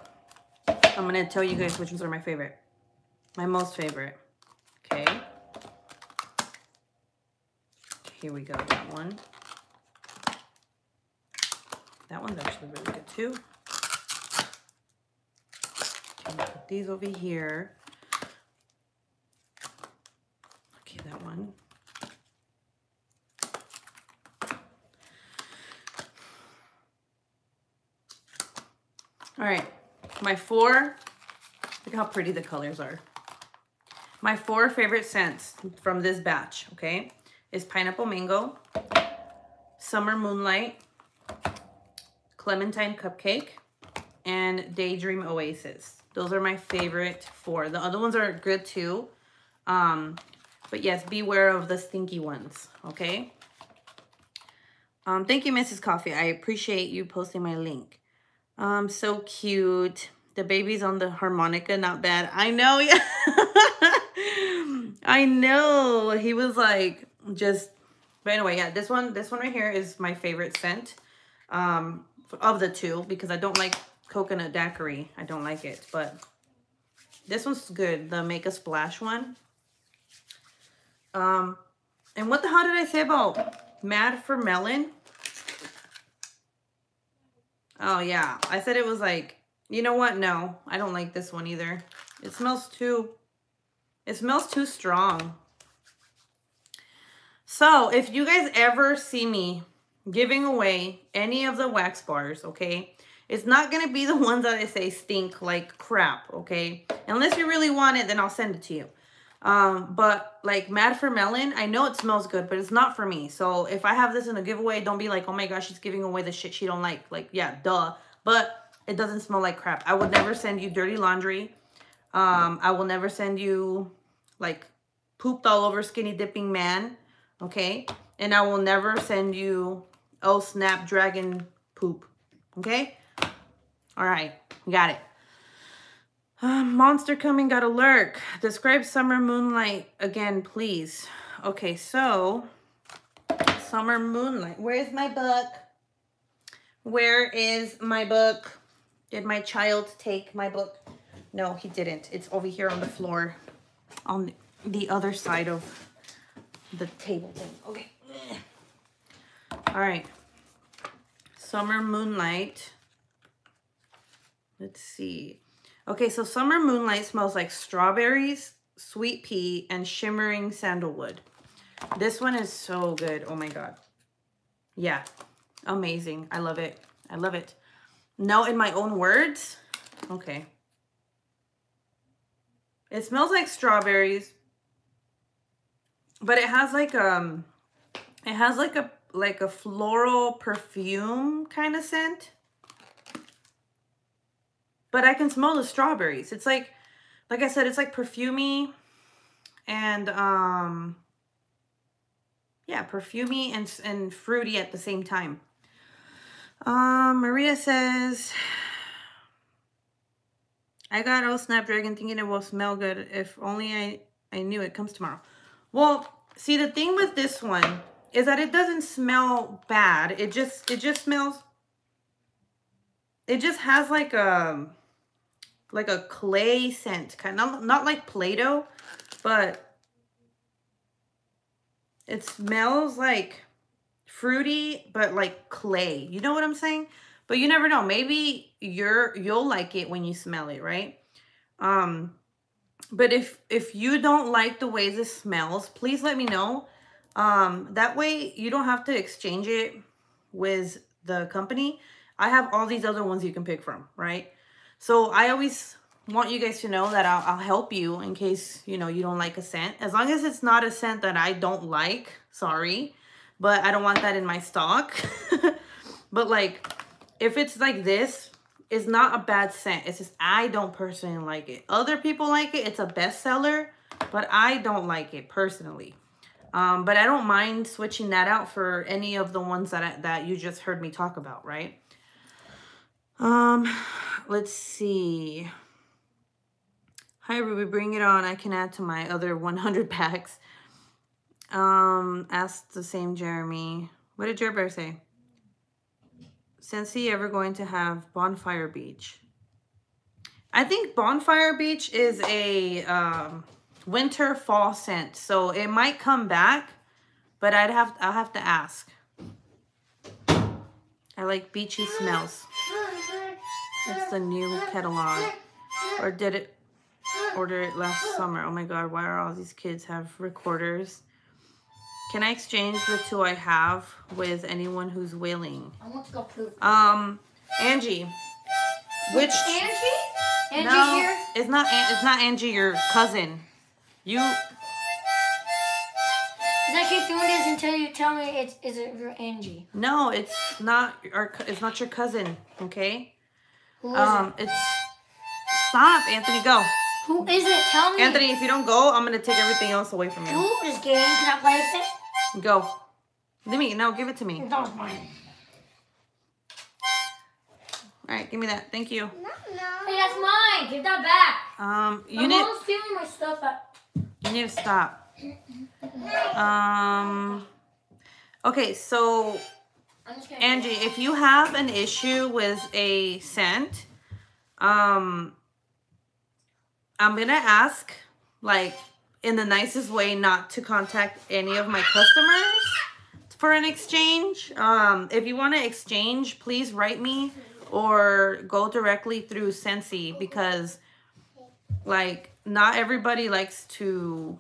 I'm going to tell you guys which ones are my favorite. My most favorite. Okay. Here we go, that one. That one's actually really good too put these over here. Okay, that one. All right, my four, look how pretty the colors are. My four favorite scents from this batch, okay, is Pineapple Mango, Summer Moonlight, Clementine Cupcake, and Daydream Oasis. Those are my favorite four. The other ones are good too. Um, but yes, beware of the stinky ones, okay? Um, thank you, Mrs. Coffee. I appreciate you posting my link. Um, so cute. The baby's on the harmonica, not bad. I know, [LAUGHS] yeah. I know. He was like just but anyway, yeah, this one, this one right here is my favorite scent um, of the two because I don't like coconut daiquiri. I don't like it, but this one's good. The Make a Splash one. Um, and what the hell did I say about Mad for Melon? Oh, yeah. I said it was like, you know what? No, I don't like this one either. It smells too, it smells too strong. So if you guys ever see me giving away any of the wax bars, okay, it's not going to be the [LAUGHS] ones that I say stink like crap, okay? Unless you really want it, then I'll send it to you. Um, but like Mad for Melon, I know it smells good, but it's not for me. So if I have this in a giveaway, don't be like, oh my gosh, she's giving away the shit she don't like. Like, yeah, duh. But it doesn't smell like crap. I would never send you dirty laundry. Um, I will never send you like pooped all over skinny dipping man okay? And I will never send you, oh, Snapdragon poop, okay? All right, got it. Uh, monster coming, got a lurk. Describe summer moonlight again, please. Okay, so summer moonlight. Where's my book? Where is my book? Did my child take my book? No, he didn't. It's over here on the floor on the other side of the table thing. Okay. All right. Summer Moonlight. Let's see. Okay, so Summer Moonlight smells like strawberries, sweet pea, and shimmering sandalwood. This one is so good. Oh my God. Yeah. Amazing. I love it. I love it. No, in my own words. Okay. It smells like strawberries, but it has like um it has like a like a floral perfume kind of scent but I can smell the strawberries. It's like like I said it's like perfumy and um yeah perfumy and and fruity at the same time. Um Maria says I got old Snapdragon thinking it will smell good. If only I I knew it comes tomorrow. Well, see, the thing with this one is that it doesn't smell bad. It just, it just smells, it just has like a, like a clay scent, kind of, not, not like Play-Doh, but it smells like fruity, but like clay. You know what I'm saying? But you never know. Maybe you're, you'll like it when you smell it, right? Um, but if if you don't like the way this smells, please let me know. Um, that way you don't have to exchange it with the company. I have all these other ones you can pick from, right? So I always want you guys to know that I'll, I'll help you in case, you know, you don't like a scent. As long as it's not a scent that I don't like, sorry. But I don't want that in my stock. [LAUGHS] but like, if it's like this, it's not a bad scent. It's just I don't personally like it. Other people like it. It's a bestseller, but I don't like it personally. Um, but I don't mind switching that out for any of the ones that I, that you just heard me talk about, right? Um, let's see. Hi, Ruby, bring it on. I can add to my other [LAUGHS] 100 packs. Um, ask the same Jeremy. What did Jer Bear say? Scentsy ever going to have Bonfire Beach? I think Bonfire Beach is a um, winter fall scent, so it might come back, but I'd have I'll have to ask. I like beachy smells. It's the new catalog. Or did it order it last summer? Oh my god, why are all these kids have recorders? Can I exchange the two I have with anyone who's willing? I want to go poop. Um, Angie. Which Angie? Angie no, here? It's not it's not Angie, your cousin. You tell tell me it's is it your Angie? No, it's not our. It's not your cousin. Okay. Who is Um, it's stop, Anthony. Go. Who is it? Tell me. Anthony. If you don't go, I'm gonna take everything else away from you. Who is game? Can I play with it? Go. Let me. No, give it to me. That was mine. All right, give me that. Thank you. No, no. Hey, that's mine. Give that back. Um, My you need. mom's stealing my stuff. At- You need to stop. [LAUGHS] Um. Okay, so I'm just gonna. Angie, if you have an issue with a scent, um, I'm gonna ask, like, in the nicest way, not to contact any of my customers for an exchange. Um, if you want to exchange, please write me or go directly through Scentsy because, like, not everybody likes to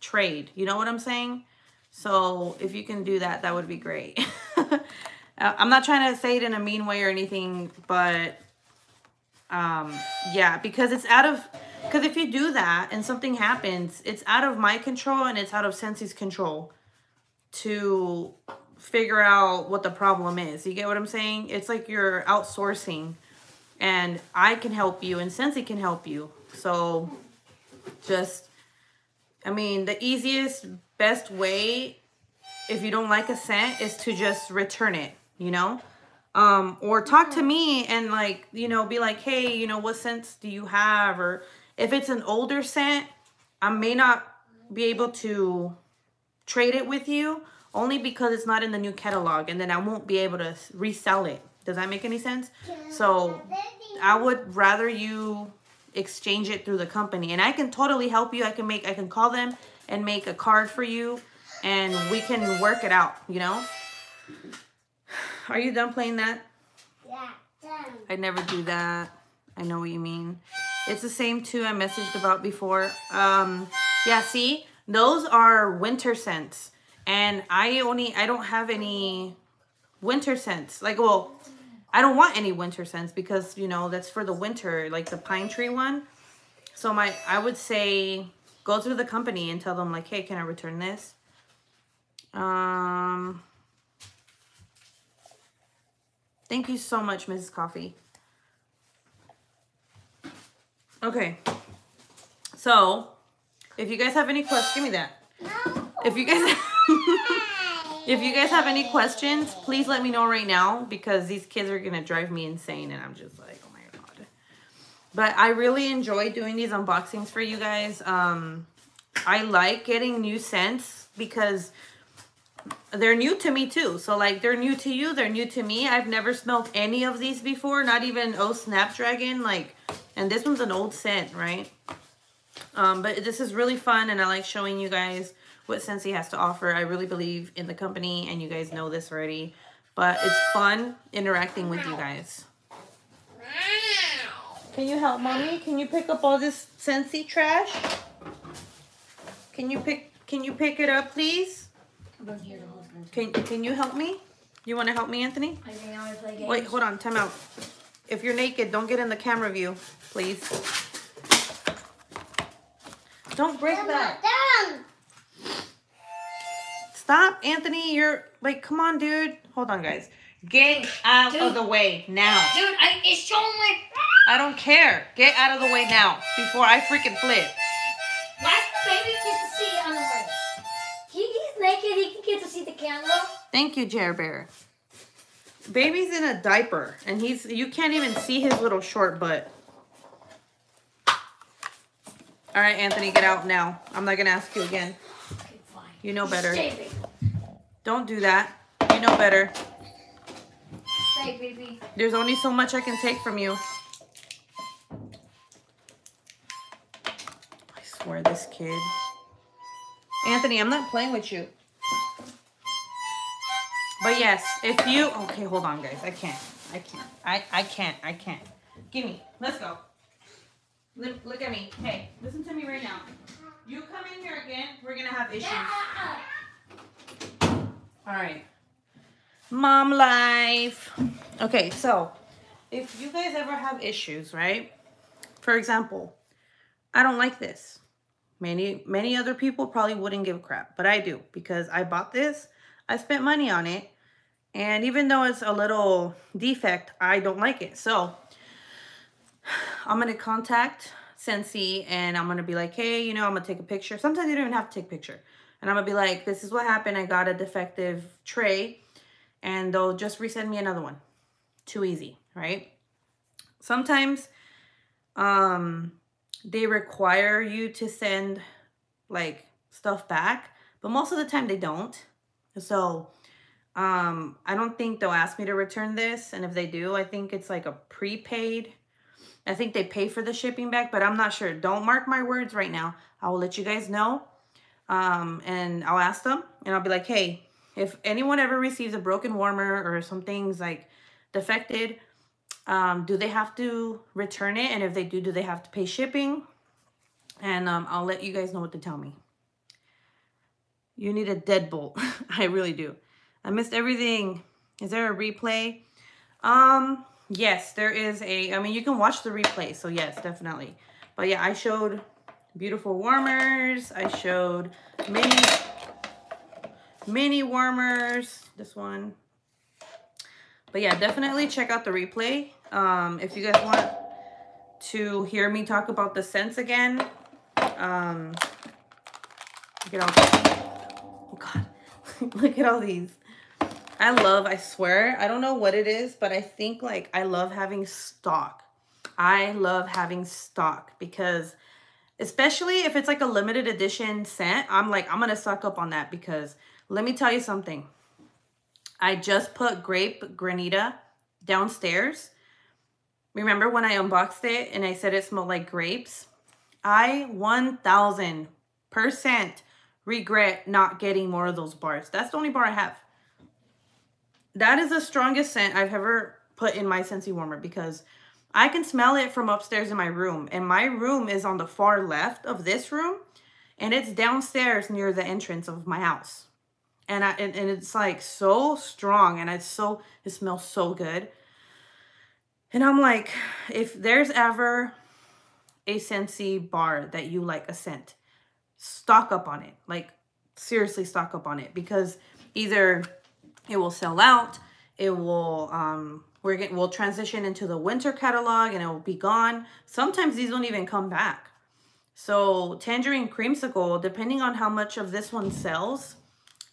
trade. You know what I'm saying? So if you can do that, that would be great. [LAUGHS] Uh, I'm not trying to say it in a mean way or anything, but um, yeah, because it's out of because if you do that and something happens, it's out of my control and it's out of Scentsy's control to figure out what the problem is. You get what I'm saying? It's like you're outsourcing and I can help you and Scentsy can help you. So just I mean, the easiest, best way if you don't like a scent is to just return it, you know? Um, or talk to me and like, you know, be like, hey, you know, what scents do you have? Or if it's an older scent, I may not be able to trade it with you only because it's not in the new catalog and then I won't be able to resell it. Does that make any sense? So I would rather you exchange it through the company and I can totally help you. I can make I can call them and make a card for you and we can work it out, you know? Are you done playing that? Yeah, done. I never do that. I know what you mean. It's the same too I messaged about before. Um yeah, see? Those are winter scents. And I only I don't have any winter scents. Like well, I don't want any winter scents because, you know, that's for the winter, like the pine tree one. So my I would say go to the company and tell them like, "Hey, can I return this?" Um Thank you so much, Mrs. Coffee. Okay. So, if you guys have any questions, give me that. If you guys [LAUGHS] if you guys have any questions, please let me know right now because these kids are gonna drive me insane and I'm just like. But I really enjoy doing these unboxings for you guys. Um I like getting new scents because they're new to me too. So like they're new to you, they're new to me. I've never smelled any of these before, not even oh Snapdragon. Like and this one's an old scent, right? Um, but this is really fun and I like showing you guys what Scentsy has to offer. I really believe in the company and you guys know this already. But it's fun interacting with you guys. Can you help mommy? Can you pick up all this Scentsy trash? Can you pick can you pick it up please? I'm gonna hear the whole thing. Can can you help me? You want to help me, Anthony? I think I want to play games. Wait, hold on, time out. If you're naked, don't get in the camera view, please. Don't break that. Done. Stop, Anthony. You're like, come on, dude. Hold on, guys. Get out of the way now. Dude, I, it's showing my. I don't care. Get out of the way now before I freaking flip. Why the baby get to see it on the way? He, he's naked. He can get to see the camera. Thank you, Jer Bear. Baby's in a diaper, and he's you can't even see his little short butt. All right, Anthony, get out now. I'm not gonna ask you again. Okay, fine. You know better. Stay. Don't do that. You know better. Stay, baby. There's only so much I can take from you. Swear, this kid. Anthony, I'm not playing with you. But yes, if you okay, hold on, guys. I can't. I can't. I I can't. I can't. Give me. Let's go. Look, look at me. Hey, listen to me right now. You come in here again, we're gonna have issues. All right. Mom life. Okay, so if you guys ever have issues, right? For example, I don't like this. Many many other people probably wouldn't give a crap, but I do because I bought this. I spent money on it. And even though it's a little defect, I don't like it. So [SIGHS] I'm going to contact Scentsy and I'm going to be like, hey, you know, I'm going to take a picture. Sometimes you don't even have to take a picture. And I'm going to be like, this is what happened. I got a defective tray and they'll just resend me another one. Too easy, right? Sometimes um, they require you to send like stuff back, but most of the time they don't. So um, I don't think they'll ask me to return this. And if they do, I think it's like a prepaid. I think they pay for the shipping back, but I'm not sure. Don't mark my words right now. I will let you guys know. Um, and I'll ask them and I'll be like, hey, if anyone ever receives a broken warmer or something's like defected, um, do they have to return it? And if they do, do they have to pay shipping? And um, I'll let you guys know what to tell me. You need a deadbolt. [LAUGHS] I really do. I missed everything. Is there a replay? Um, yes, there is a, I mean, you can watch the replay. So yes, definitely. But yeah, I showed beautiful warmers. I showed mini, mini warmers. This one. But yeah, definitely check out the replay. Um, if you guys want to hear me talk about the scents again. Um, look at all, oh God, [LAUGHS] look at all these. I love, I swear, I don't know what it is, but I think like I love having stock. I love having stock because especially if it's like a limited edition scent, I'm like, I'm going to suck up on that because let me tell you something. I just put grape granita downstairs. Remember when I unboxed it and I said it smelled like grapes? I 1000% regret not getting more of those bars. That's the only bar I have that is the strongest scent I've ever put in my Scentsy warmer because I can smell it from upstairs in my room. And my room is on the far left of this room. And it's downstairs near the entrance of my house. And I and, and it's like so strong and it's so it smells so good. And I'm like, if there's ever a Scentsy bar that you like a scent, stock up on it. Like seriously stock up on it because either it will sell out. It will, um, we're getting, we'll transition into the winter catalog and it will be gone. Sometimes these don't even come back. So Tangerine Creamsicle, depending on how much of this one sells,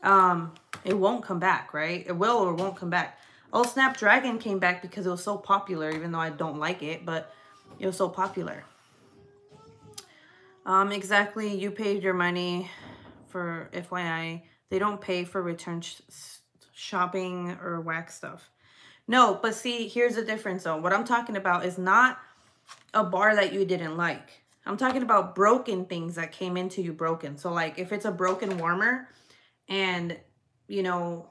um, it won't come back, right? It will or won't come back. Oh, Snapdragon came back because it was so popular, even though I don't like it, but it was so popular. Um, exactly, you paid your money for FYI. They don't pay for return shopping or wax stuff. No, but see, here's the difference though. What I'm talking about is not a bar that you didn't like. I'm talking about broken things that came into you broken. So like if it's a broken warmer and, you know,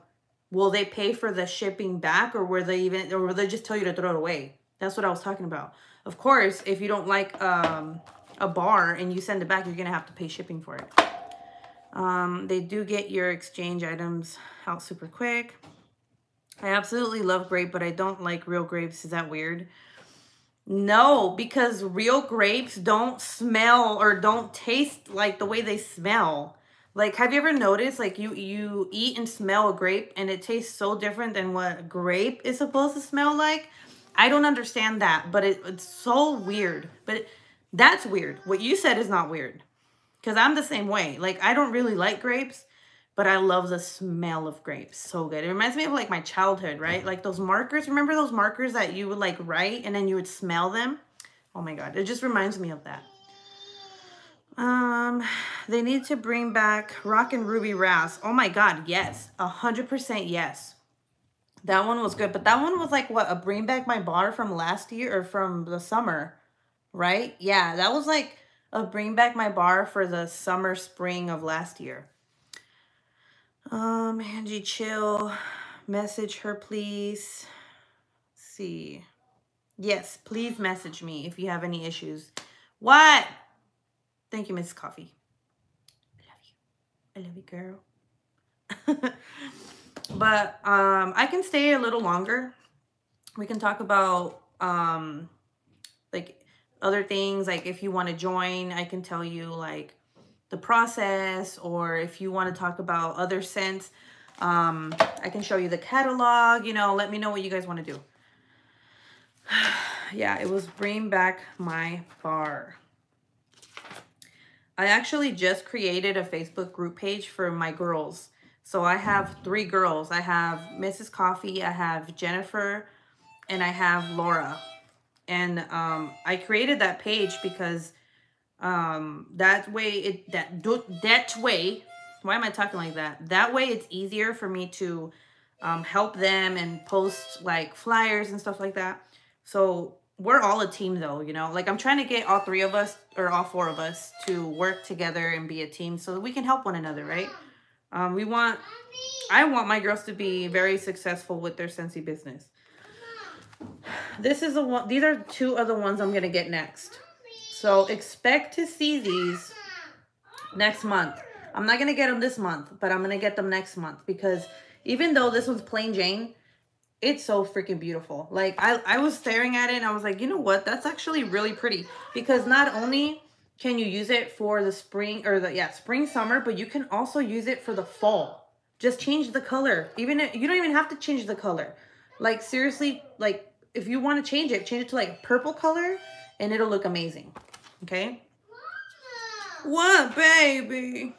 will they pay for the shipping back or were they even, or will they just tell you to throw it away? That's what I was talking about. Of course, if you don't like um, a bar and you send it back, you're going to have to pay shipping for it. Um, they do get your exchange items out super quick. I absolutely love grape, but I don't like real grapes. Is that weird? No, because real grapes don't smell or don't taste like the way they smell. Like, have you ever noticed, like, you, you eat and smell a grape and it tastes so different than what grape is supposed to smell like? I don't understand that, but it, it's so weird. But it, that's weird. What you said is not weird. Because I'm the same way. Like, I don't really like grapes, but I love the smell of grapes. So good. It reminds me of, like, my childhood, right? Like, those markers. Remember those markers that you would, like, write and then you would smell them? Oh, my God. It just reminds me of that. Um, they need to bring back Rock and Ruby Ras. Oh, my God. Yes. A 100% yes. That one was good. But that one was, like, what? A bring back my bar from last year or from the summer, right? Yeah, that was, like a Bring Back My Bar for the summer, spring of last year. Um, Angie, chill. Message her, please. Let's see. Yes, please message me if you have any issues. What? Thank you, Miss Coffee. I love you. I love you, girl. [LAUGHS] but um, I can stay a little longer. We can talk about um, like other things like if you want to join i can tell you like the process or if you want to talk about other scents Um, I can show you the catalog, you know, let me know what you guys want to do. [SIGHS] yeah, it was bring back my bar. I actually just created a Facebook group page for my girls. So I have three girls. I have Mrs. Coffee, I have Jennifer, and I have Laura. And um, I created that page because um, that way it that that way. Why am I talking like that? That way it's easier for me to um, help them and post like flyers and stuff like that. So we're all a team though, you know, like I'm trying to get all three of us or all four of us to work together and be a team so that we can help one another, right? Um, we want, I want my girls to be very successful with their Scentsy business. This is the one, these are two of the ones I'm going to get next. So expect to see these next month. I'm not going to get them this month, but I'm going to get them next month because even though this one's plain Jane, it's so freaking beautiful. Like I, I was staring at it and I was like, you know what? That's actually really pretty because not only can you use it for the spring or the, yeah, spring, summer, but you can also use it for the fall. Just change the color. Even if, you don't even have to change the color. Like seriously, like if you want to change it, change it to like purple color and it'll look amazing. Okay. What, baby?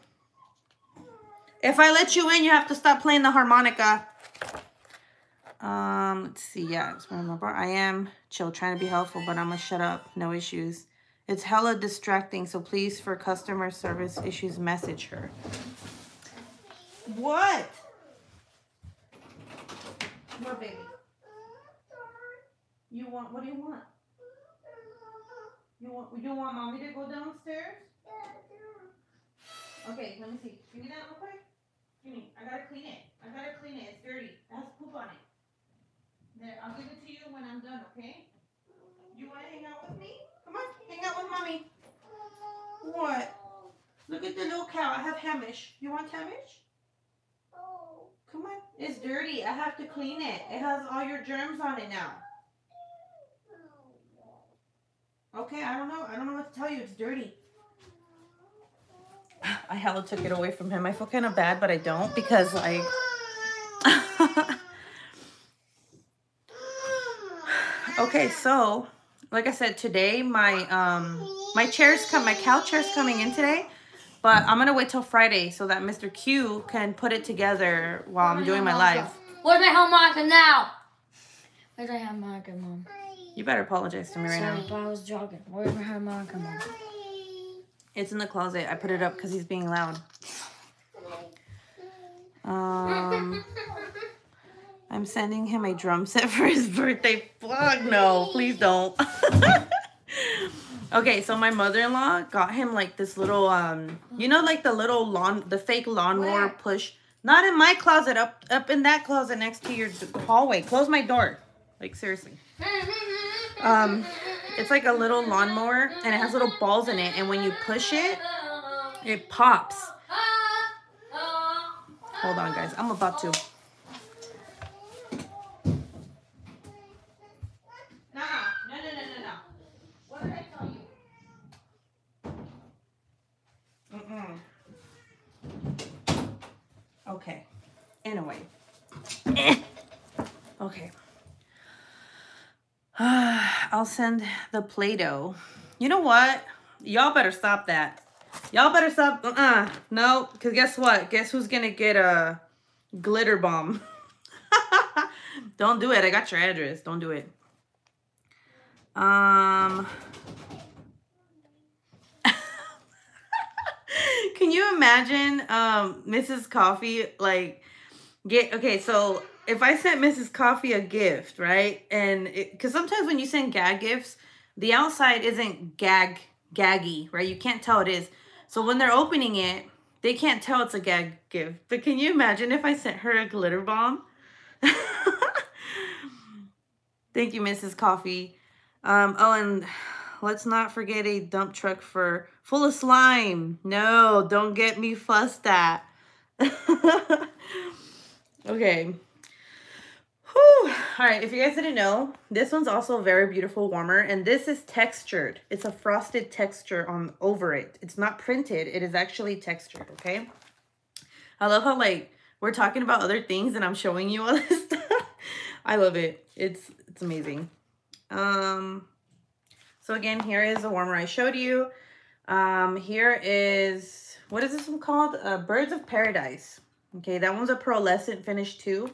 If I let you in, you have to stop playing the harmonica. Um, let's see. Yeah, I am chill, trying to be helpful, but I'm gonna shut up. No issues. It's hella distracting, so please, for customer service issues, message her. What? What, baby? You want? What do you want? You want? You want mommy to go downstairs? Yeah, okay, let me see. Give me that real quick. Give me. I gotta clean it. I gotta clean it. It's dirty. It has poop on it. There, I'll give it to you when I'm done, okay? You want to hang out with me? Come on, hang out with mommy. What? Look at the little cow. I have Hamish. You want Hamish? Come on. It's dirty. I have to clean it. It has all your germs on it now. Okay, I don't know. I don't know what to tell you. It's dirty. [SIGHS] I hella took it away from him. I feel kind of bad, but I don't because like Okay, so like I said, today my um my chairs come my cow chair's coming in today. But I'm gonna wait till Friday so that Mr. Q can put it together while I'm doing my live. Where's my harmonica now? Where's my harmonica, mom? You better apologize to me right Sorry, now. but I was jogging. Where's my harmonica, mom? It's in the closet. I put it up because he's being loud. [LAUGHS] Um, I'm sending him a drum set for his birthday. Fuck no, please don't. [LAUGHS] okay, so my mother-in-law got him like this little, um, you know, like the little lawn, the fake lawnmower Where? push. Not in my closet, up up in that closet next to your hallway. Close my door. Like seriously. Um, it's like a little lawnmower and it has little balls in it, and when you push it, it pops. Hold on, guys. I'm about to. Nah, no, no, no, no, no. What did I tell you? Mm-mm. Okay. Anyway. [COUGHS] okay. [SIGHS] I'll send the Play-Doh. You know what? Y'all better stop that. Y'all better stop. Uh-uh. No, because guess what? Guess who's going to get a glitter bomb? [LAUGHS] Don't do it. I got your address. Don't do it. Um... Can you imagine um Mrs. Coffee like get okay, so if I sent Mrs. Coffee a gift, right? And because sometimes when you send gag gifts, the outside isn't gag gaggy, right? You can't tell it is. So when they're opening it, they can't tell it's a gag gift. But can you imagine if I sent her a glitter bomb? [LAUGHS] Thank you, Mrs. Coffee. Um, oh, and let's not forget a dump truck for full of slime. No, don't get me fussed at. [LAUGHS] okay. Whew. All right, if you guys didn't know, this one's also a very beautiful warmer, and this is textured. It's a frosted texture on over it. It's not printed. It is actually textured, okay? I love how, like, we're talking about other things and I'm showing you all [LAUGHS] this stuff. I love it. It's it's amazing. Um so again, here is the warmer I showed you. Um here is what is this one called? Uh, Birds of Paradise. Okay, that one's a pearlescent finish too.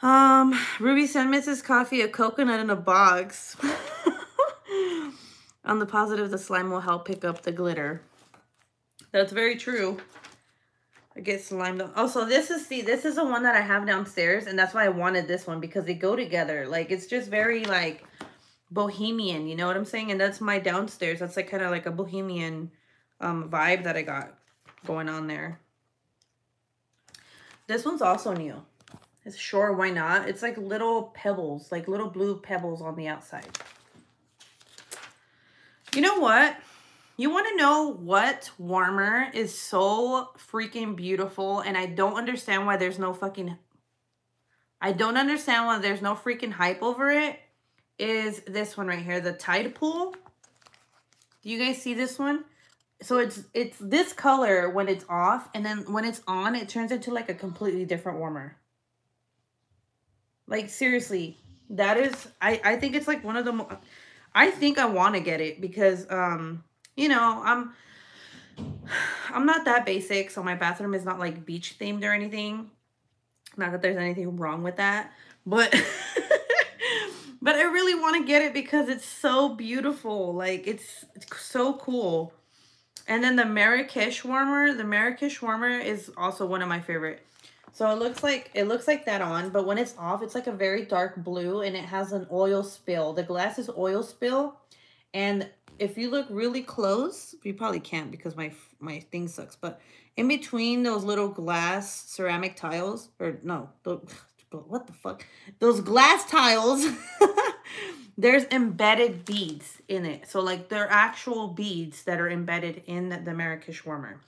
Um, Ruby sent Mrs. Coffee a coconut in a box. [LAUGHS] On the positive, the slime will help pick up the glitter. That's very true. I get slime. Also, this is, see, this is the one that I have downstairs. And that's why I wanted this one because they go together. Like, it's just very, like, bohemian. You know what I'm saying? And that's my downstairs. That's, like, kind of like a bohemian um, vibe that I got going on there. This one's also new. It's sure, why not? It's like little pebbles, like little blue pebbles on the outside. You know what? You want to know what warmer is so freaking beautiful and I don't understand why there's no fucking... I don't understand why there's no freaking hype over it is this one right here, the Tide Pool. Do you guys see this one? So it's it's this color when it's off and then when it's on, it turns into like a completely different warmer. Like seriously, that is, I, I think it's like one of the, I think I want to get it because, um, you know, I'm, I'm not that basic. So my bathroom is not like beach themed or anything. Not that there's anything wrong with that, but, [LAUGHS] but I really want to get it because it's so beautiful. Like it's, it's so cool. And then the Marrakesh warmer, the Marrakesh warmer is also one of my favorite. So it looks like it looks like that on, but when it's off, it's like a very dark blue and it has an oil spill. The glass is oil spill. And if you look really close, you probably can't because my my thing sucks, but in between those little glass ceramic tiles, or no, the, what the fuck? Those glass tiles, [LAUGHS] there's embedded beads in it. So like they're actual beads that are embedded in the, Marrakesh warmer.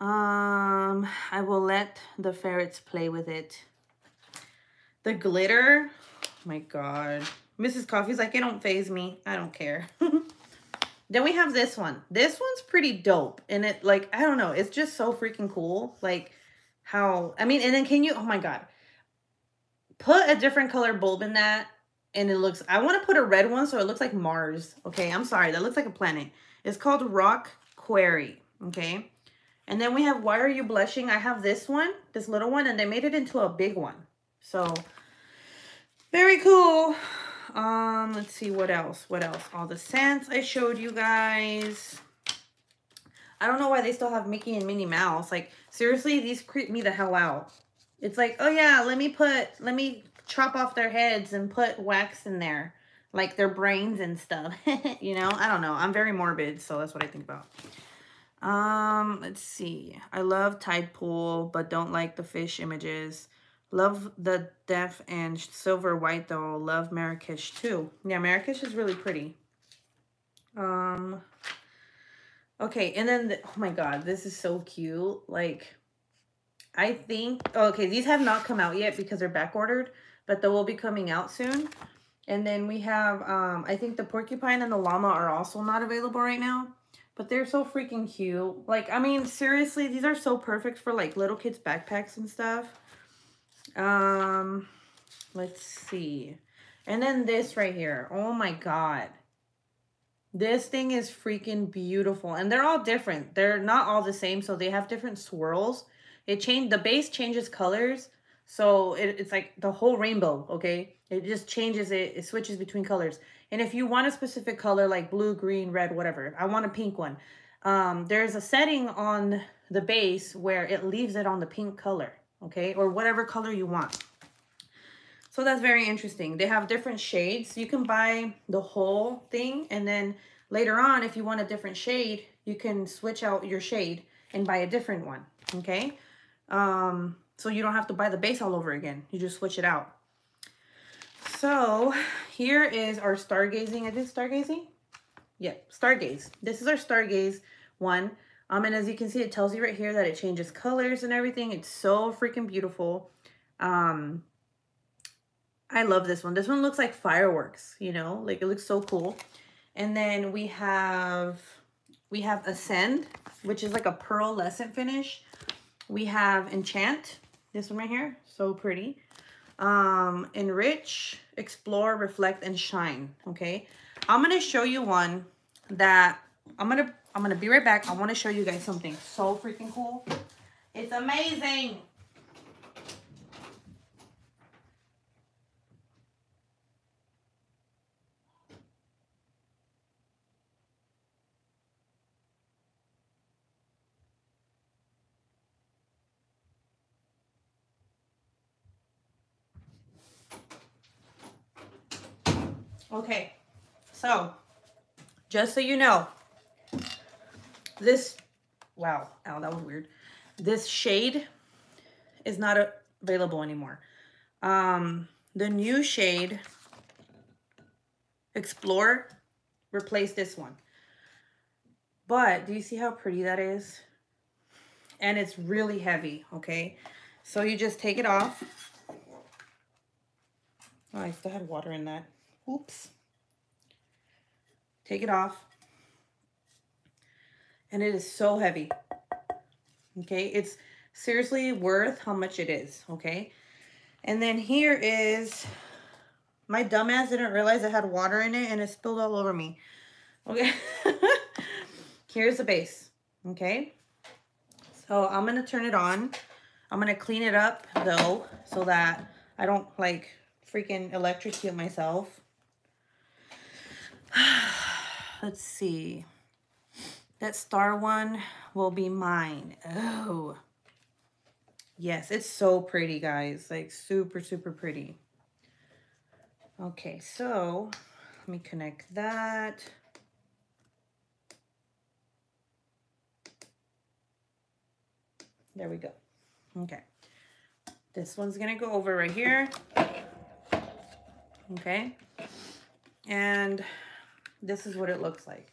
Um, I will let the ferrets play with it. The glitter, oh my God. Mrs. Coffee's like, it don't phase me. I don't care. [LAUGHS] then we have this one. This one's pretty dope. And it like, I don't know. It's just so freaking cool. Like how, I mean, and then can you, oh my God. Put a different color bulb in that. And it looks, I want to put a red one so it looks like Mars. Okay, I'm sorry. That looks like a planet. It's called Rock Quarry. Okay. And then we have Why Are You Blushing? I have this one, this little one, and they made it into a big one. So, very cool. Um, let's see what else. What else? All the scents I showed you guys. I don't know why they still have Mickey and Minnie Mouse. Like, seriously, these creep me the hell out. It's like, oh yeah, let me put, let me chop off their heads and put wax in there. Like their brains and stuff. [LAUGHS] you know, I don't know. I'm very morbid, so that's what I think about. Um, let's see. I love Tide Pool, but don't like the fish images. Love the deaf and silver white though. Love Marrakesh too. Yeah, Marrakesh is really pretty. Um, okay, and then, the, oh my god, this is so cute. Like, I think, oh, okay, these have not come out yet because they're back ordered, but they will be coming out soon. And then we have, um, I think the porcupine and the llama are also not available right now. But they're so freaking cute. Like, I mean, seriously, these are so perfect for, like, little kids' backpacks and stuff. Um, let's see. And then this right here. Oh, my God. This thing is freaking beautiful. And they're all different. They're not all the same, so they have different swirls. It changed, the base changes colors. So it, it's like the whole rainbow, okay? It just changes it. It switches between colors. And if you want a specific color like blue, green, red, whatever, I want a pink one. Um, there's a setting on the base where it leaves it on the pink color, okay? Or whatever color you want. So that's very interesting. They have different shades. You can buy the whole thing and then later on, if you want a different shade, you can switch out your shade and buy a different one, okay? Um, so you don't have to buy the base all over again. You just switch it out. So here is our stargazing. I did stargazing? Yeah, stargaze. This is our stargaze one. Um, and as you can see, it tells you right here that it changes colors and everything. It's so freaking beautiful. Um, I love this one. This one looks like fireworks, you know, like it looks so cool. And then we have, we have Ascend, which is like a pearlescent finish. we have Enchant, this one right here, so pretty. Um, Enrich, Explore, Reflect, and Shine, okay? I'm gonna show you one that, I'm gonna, I'm gonna be right back. I wanna show you guys something so freaking cool. It's amazing. Okay, so just so you know, this, wow, ow, that was weird. This shade is not available anymore. Um, the new shade, Explore, replaced this one. But do you see how pretty that is? And it's really heavy, okay? So you just take it off. Oh, I still had water in that. Oops. Take it off. And it is so heavy. Okay, it's seriously worth how much it is, okay? And then here is, my dumbass didn't realize it had water in it and it spilled all over me. Okay, [LAUGHS] here's the base, okay? So I'm gonna turn it on. I'm gonna clean it up though, so that I don't like freaking electrocute myself. [SIGHS] Let's see. That star one will be mine. Oh. Yes, it's so pretty, guys. Like, super, super pretty. Okay, so let me connect that. There we go. Okay. This one's going to go over right here. Okay. And this is what it looks like.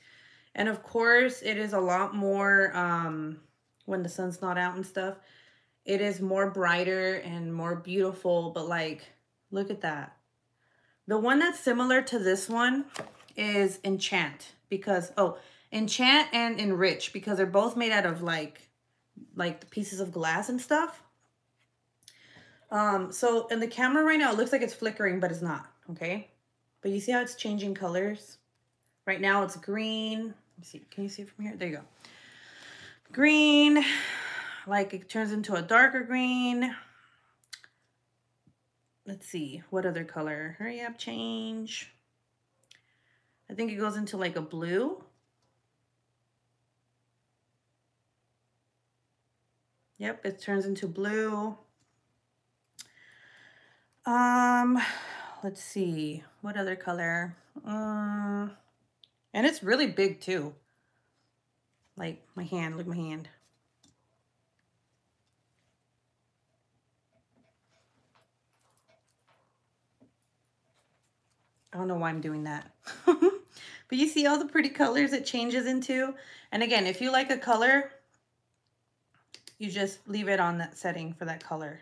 And of course, it is a lot more um, when the sun's not out and stuff. It is more brighter and more beautiful, but like, look at that. The one that's similar to this one is Enchant because, oh, Enchant and Enrich because they're both made out of like, like the pieces of glass and stuff. Um, so in the camera right now, it looks like it's flickering, but it's not, okay? But you see how it's changing colors? Right now it's green. see, can you see it from here? There you go. Green, like it turns into a darker green. Let's see, what other color? Hurry up, change. I think it goes into like a blue. Yep, it turns into blue. Um, let's see, what other color? Um, and it's really big too. Like my hand, look at my hand. I don't know why I'm doing that. [LAUGHS] but you see all the pretty colors it changes into. And again, if you like a color, you just leave it on that setting for that color.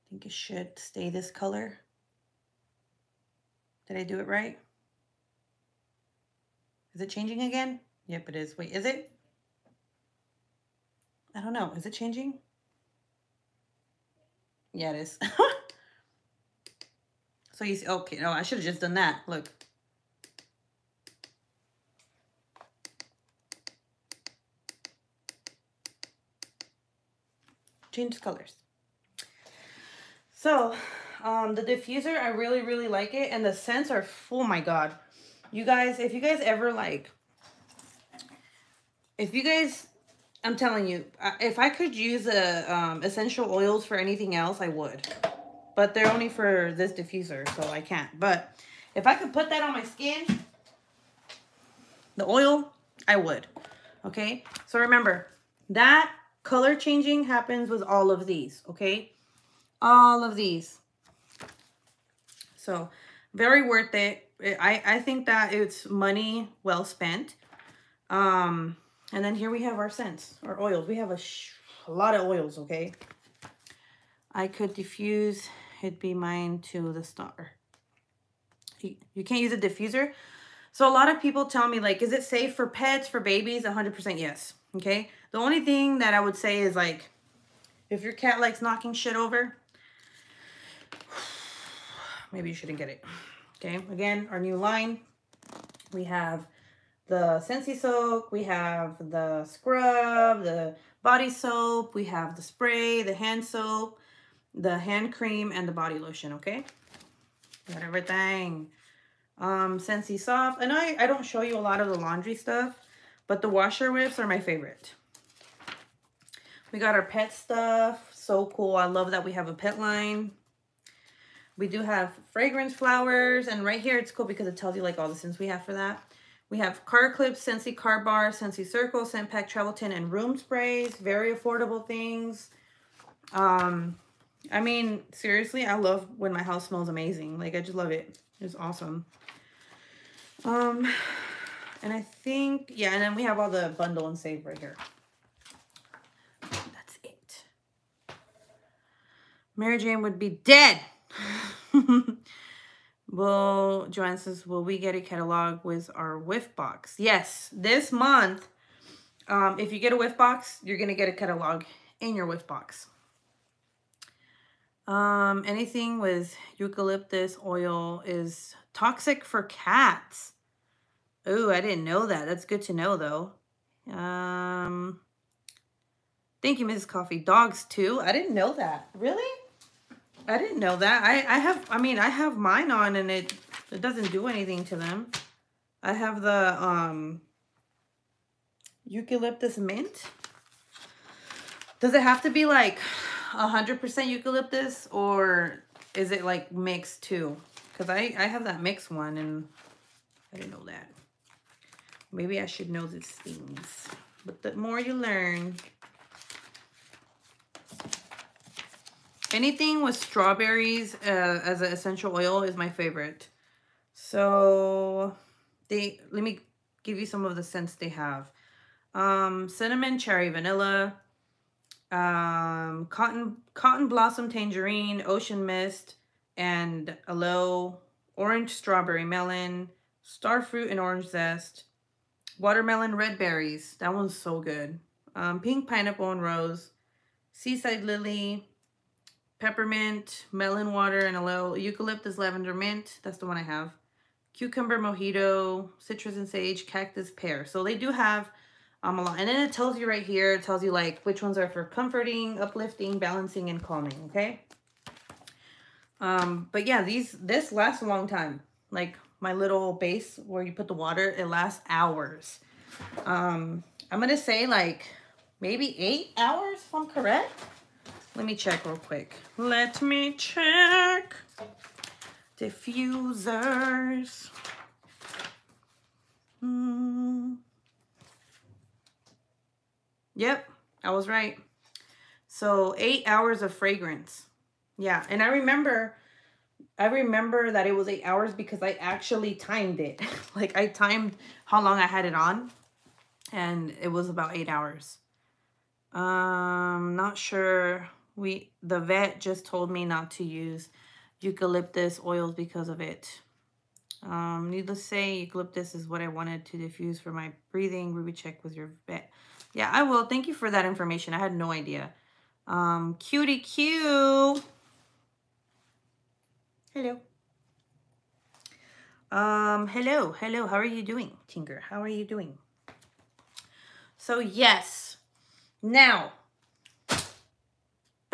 I think it should stay this color. Did I do it right? Is it changing again? Yep, it is. Wait, is it? I don't know. Is it changing? Yeah, it is. [LAUGHS] so you see, okay, no, I should have just done that. Look. Change colors. So, um, the diffuser, I really, really like it. And the scents are, oh my God. You guys, if you guys ever like, if you guys, I'm telling you, if I could use a um, essential oils for anything else, I would. But they're only for this diffuser, so I can't. But if I could put that on my skin, the oil, I would. Okay? So remember, that color changing happens with all of these, okay? All of these. So, very worth it. I, I think that it's money well spent. Um, and then here we have our scents, our oils. We have a, a lot of oils, okay? I could diffuse, it'd be mine to the star. You, you can't use a diffuser. So a lot of people tell me like, is it safe for pets, for babies? 100% yes. Okay. The only thing that I would say is like, if your cat likes knocking shit over, [SIGHS] maybe you shouldn't get it. Okay. Again, our new line. We have the Scentsy soap. We have the scrub, the body soap. We have the spray, the hand soap, the hand cream, and the body lotion. Okay. Got everything. Um, Scentsy Soft. And I, I don't show you a lot of the laundry stuff, but the washer whiffs are my favorite. We got our pet stuff. So cool. I love that we have a pet line. We do have fragrance flowers. And right here, it's cool because it tells you like all the scents we have for that. We have car clips, Scentsy car bar, Scentsy circle, scent pack, travel tin, and room sprays. Very affordable things. Um, I mean, seriously, I love when my house smells amazing. Like, I just love it. It's awesome. Um, and I think, yeah, and then we have all the bundle and save right here. That's it. Mary Jane would be dead. [LAUGHS] [LAUGHS] Well, Joanne says, will we get a catalog with our whiff box? Yes, this month, um, if you get a whiff box, you're going to get a catalog in your whiff box. Um, anything with eucalyptus oil is toxic for cats. Oh, I didn't know that. That's good to know, though. Um, thank you, Mrs. Coffee. Dogs, too? I didn't know that. Really? I didn't know that. I, I have, I mean, I have mine on and it, it doesn't do anything to them. I have the um, eucalyptus mint. Does it have to be like 100% eucalyptus or is it like mixed too? Because I, I have that mixed one and I didn't know that. Maybe I should know these things. But the more you learn, Anything with strawberries uh, as an essential oil is my favorite. So they let me give you some of the scents they have. Um, cinnamon, cherry, vanilla, um, cotton, cotton blossom, tangerine, ocean mist, and aloe, orange, strawberry, melon, star fruit, and orange zest, watermelon, red berries. That one's so good. Um, pink pineapple and rose, seaside lily, peppermint, melon water, and a little eucalyptus lavender mint. That's the one I have. Cucumber mojito, citrus and sage, cactus pear. So they do have um, a lot. And then it tells you right here, it tells you like which ones are for comforting, uplifting, balancing, and calming, okay? Um, but yeah, these this lasts a long time. Like my little base where you put the water, it lasts hours. Um, I'm going to say like maybe eight hours if I'm correct. Let me check real quick. Let me check. Diffusers. Hmm. Yep, I was right. So eight hours of fragrance. Yeah, and I remember, I remember that it was eight hours because I actually timed it. [LAUGHS] like I timed how long I had it on and it was about eight hours. Um, not sure we the vet just told me not to use eucalyptus oils because of it. Um, needless to say, eucalyptus is what I wanted to diffuse for my breathing. Ruby check with your vet. Yeah, I will. Thank you for that information. I had no idea. Um, cutie Q. Hello. Um, hello, hello. How are you doing, Tinker? How are you doing? So yes, now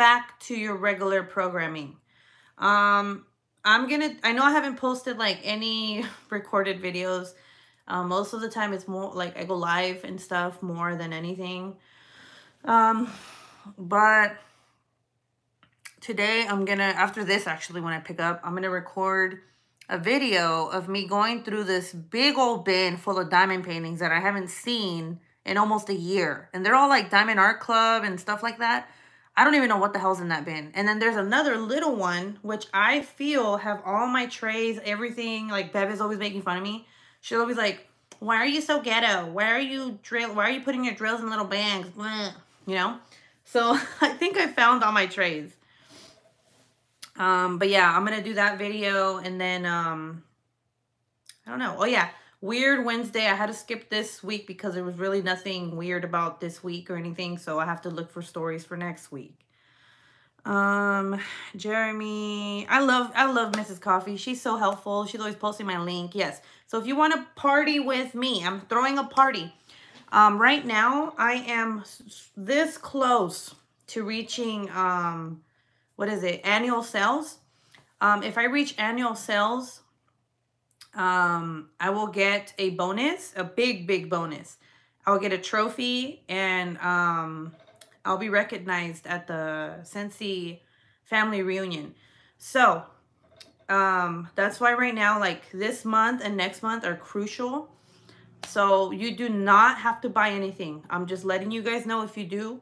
back to your regular programming. Um, I'm gonna, I know I haven't posted like any [LAUGHS] recorded videos. Um, most of the time it's more like I go live and stuff more than anything. Um, but today I'm gonna, after this actually when I pick up, I'm gonna record a video of me going through this big old bin full of diamond paintings that I haven't seen in almost a year. And they're all like Diamond Art Club and stuff like that. I don't even know what the hell's in that bin. And then there's another little one, which I feel have all my trays, everything. Like Bev is always making fun of me. She's always like, why are you so ghetto? Why are you drill? Why are you putting your drills in little bags? You know? So [LAUGHS] I think I found all my trays. Um, but yeah, I'm going to do that video. And then, um, I don't know. Oh yeah. Weird Wednesday. I had to skip this week because there was really nothing weird about this week or anything. So I have to look for stories for next week. Um, Jeremy, I love, I love Mrs. Coffee. She's so helpful. She's always posting my link. Yes. So if you want to party with me, I'm throwing a party. Um, right now I am this close to reaching, um, what is it? Annual sales. Um, if I reach annual sales, um, I will get a bonus, a big, big bonus. I'll get a trophy and, um, I'll be recognized at the Scentsy family reunion. So, um, that's why right now, like this month and next month are crucial. So you do not have to buy anything. I'm just letting you guys know if you do.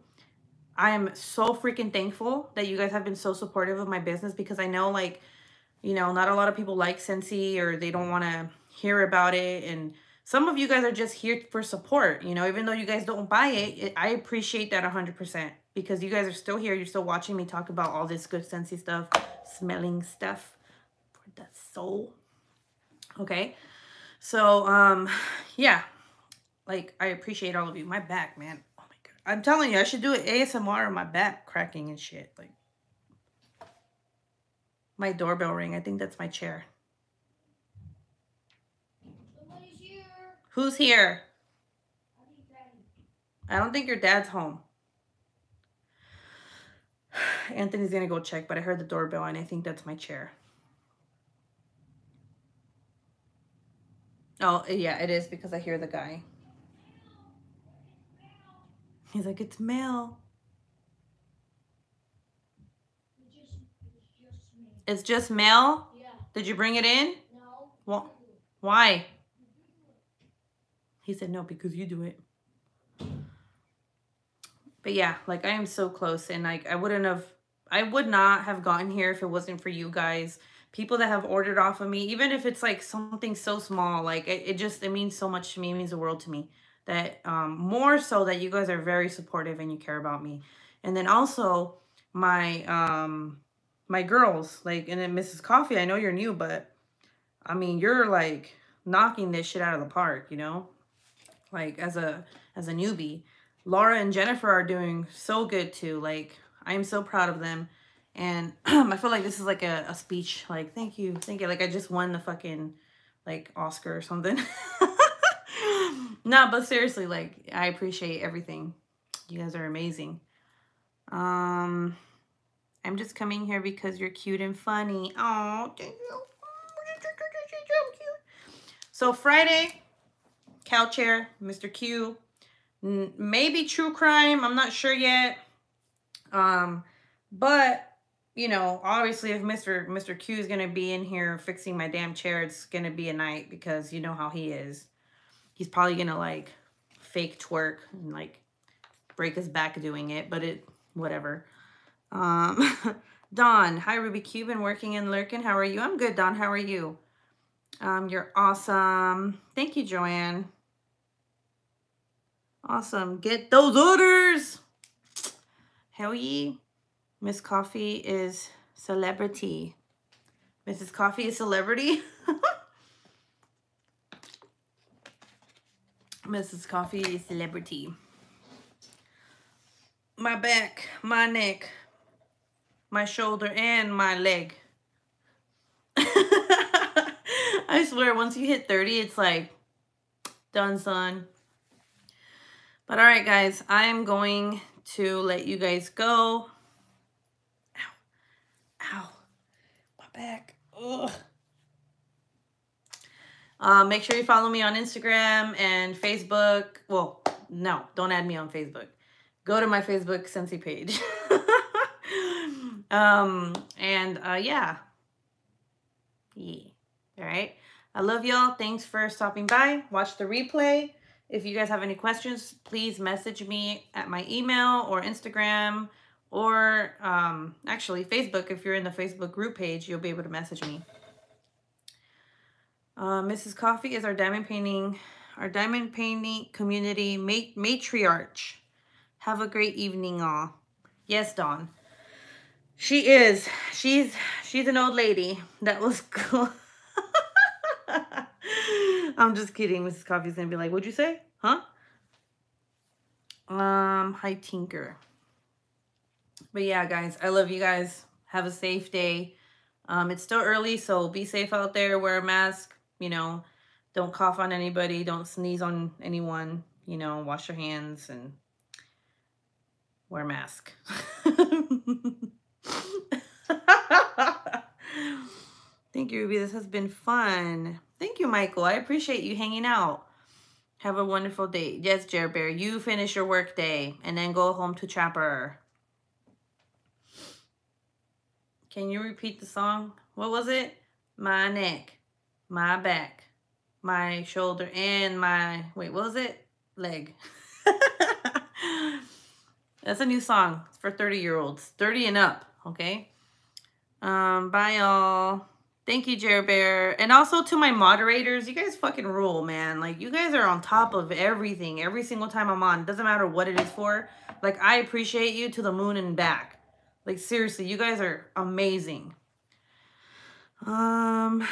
I am so freaking thankful that you guys have been so supportive of my business because I know like, you know, not a lot of people like Scentsy or they don't want to hear about it. And some of you guys are just here for support, you know, even though you guys don't buy it, it I appreciate that 100% because you guys are still here. You're still watching me talk about all this good Scentsy stuff, smelling stuff for the soul. Okay. So, um, [SIGHS] yeah, like I appreciate all of you. My back, man. Oh my God. I'm telling you, I should do an ASMR on my back cracking and shit. Like my doorbell ring. I think that's my chair. Who's here? I don't think your dad's home. [SIGHS] Anthony's going to go check, but I heard the doorbell and I think that's my chair. Oh, yeah, it is because I hear the guy. He's like, it's Mel. It's just mail? Yeah. Did you bring it in? No. Well, why? He said no because you do it. But yeah, like I am so close and like I wouldn't have I would not have gotten here if it wasn't for you guys. People that have ordered off of me, even if it's like something so small, like it, it just it means so much to me, it means the world to me. That um more so that you guys are very supportive and you care about me. And then also my um my girls, like and then Mrs. Coffee, I know you're new, but I mean you're like knocking this shit out of the park, you know? like as a as a newbie. Laura and Jennifer are doing so good too. Like I am so proud of them. And [CLEARS THROAT] I feel like this is like a, a speech. Like, thank you. Thank you. Like I just won the fucking like Oscar or something. [LAUGHS] no, but seriously, like I appreciate everything. You guys are amazing. Um I'm just coming here because you're cute and funny. Oh, thank you. So Friday, cow chair, Mr. Q, maybe true crime. I'm not sure yet. Um, but you know, obviously, if Mr. Mr. Q is gonna be in here fixing my damn chair, it's gonna be a night because you know how he is. He's probably gonna like fake twerk and like break his back doing it, but it whatever. Um, [LAUGHS] Don, hi Ruby Cube Cuban, working in Lurkin. How are you? I'm good, Don. How are you? Um, you're awesome. Thank you, Joanne. Awesome. Get those orders. Hell yeah. Miss Coffee is celebrity. Mrs. Coffee is celebrity. [LAUGHS] Mrs. Coffee is celebrity. My back, my neck, my shoulder, and my leg. [LAUGHS] I swear, once you hit 30, it's like, done, son. But all right, guys, I am going to let you guys go. Ow. Ow. My back. Ugh. Uh, make sure you follow me on Instagram and Facebook. Well, no, don't add me on Facebook. Go to my Facebook Scentsy page. [LAUGHS] um, and uh, yeah. Yeah. All right. I love y'all. Thanks for stopping by. Watch the replay. If you guys have any questions, please message me at my email or Instagram or um, actually Facebook. If you're in the Facebook group page, you'll be able to message me. Uh, Mrs. Coffee is our diamond painting, our diamond painting community mat matriarch. Have a great evening, all. Yes, Dawn. She is. She's she's an old lady that was [LAUGHS] cool. I'm just kidding. Mrs. Coffee's gonna be like, what'd you say? Huh? Um, hi Tinker. But yeah, guys, I love you guys. Have a safe day. Um, it's still early, so be safe out there. Wear a mask. You know, don't cough on anybody. Don't sneeze on anyone. You know, wash your hands and wear a mask. [LAUGHS] [LAUGHS] Thank you, Ruby. This has been fun. Thank you, Michael. I appreciate you hanging out. Have a wonderful day. Yes, Jer Bear, you finish your work day and then go home to Chopper. Can you repeat the song? What was it? My neck, my back, my shoulder, and my, wait, what was it? Leg. [LAUGHS] That's a new song. It's for 30 year olds, 30 and up, okay? Um, bye y'all. Thank you, Jer Bear. And also to my moderators, you guys fucking rule, man. Like, you guys are on top of everything every single time I'm on. Doesn't matter what it is for. Like, I appreciate you to the moon and back. Like, seriously, you guys are amazing. Um,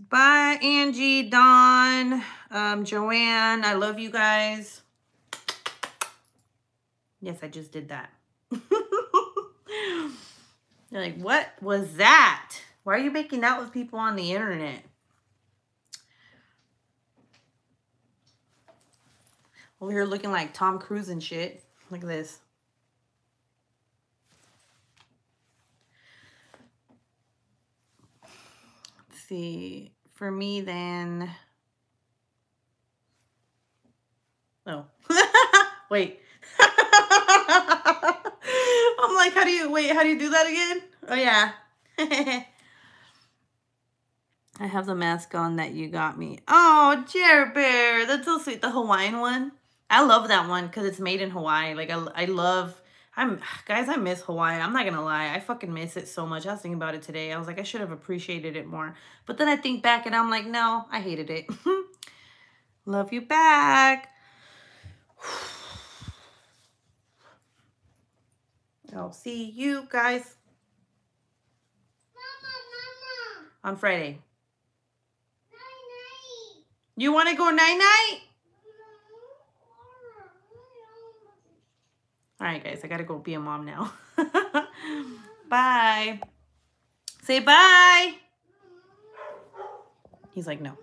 bye, Angie, Dawn, um, Joanne. I love you guys. Yes, I just did that. [LAUGHS] You're like, what was that? Why are you making out with people on the internet? Over here looking like Tom Cruise and shit. Look at this. Let's see. For me, then. Oh. [LAUGHS] wait. [LAUGHS] I'm like, how do you, wait, how do you do that again? Oh, yeah. [LAUGHS] I have the mask on that you got me. Oh, Jer Bear. That's so sweet. The Hawaiian one. I love that one because it's made in Hawaii. Like, I, I love... I'm Guys, I miss Hawaii. I'm not going to lie. I fucking miss it so much. I was thinking about it today. I was like, I should have appreciated it more. But then I think back and I'm like, no, I hated it. [LAUGHS] love you back. [SIGHS] [SIGHS] I'll see you guys on Friday. Night, night. You want to go night-night? All right, guys. I got to go be a mom now. [LAUGHS] bye. Say bye. He's like, no.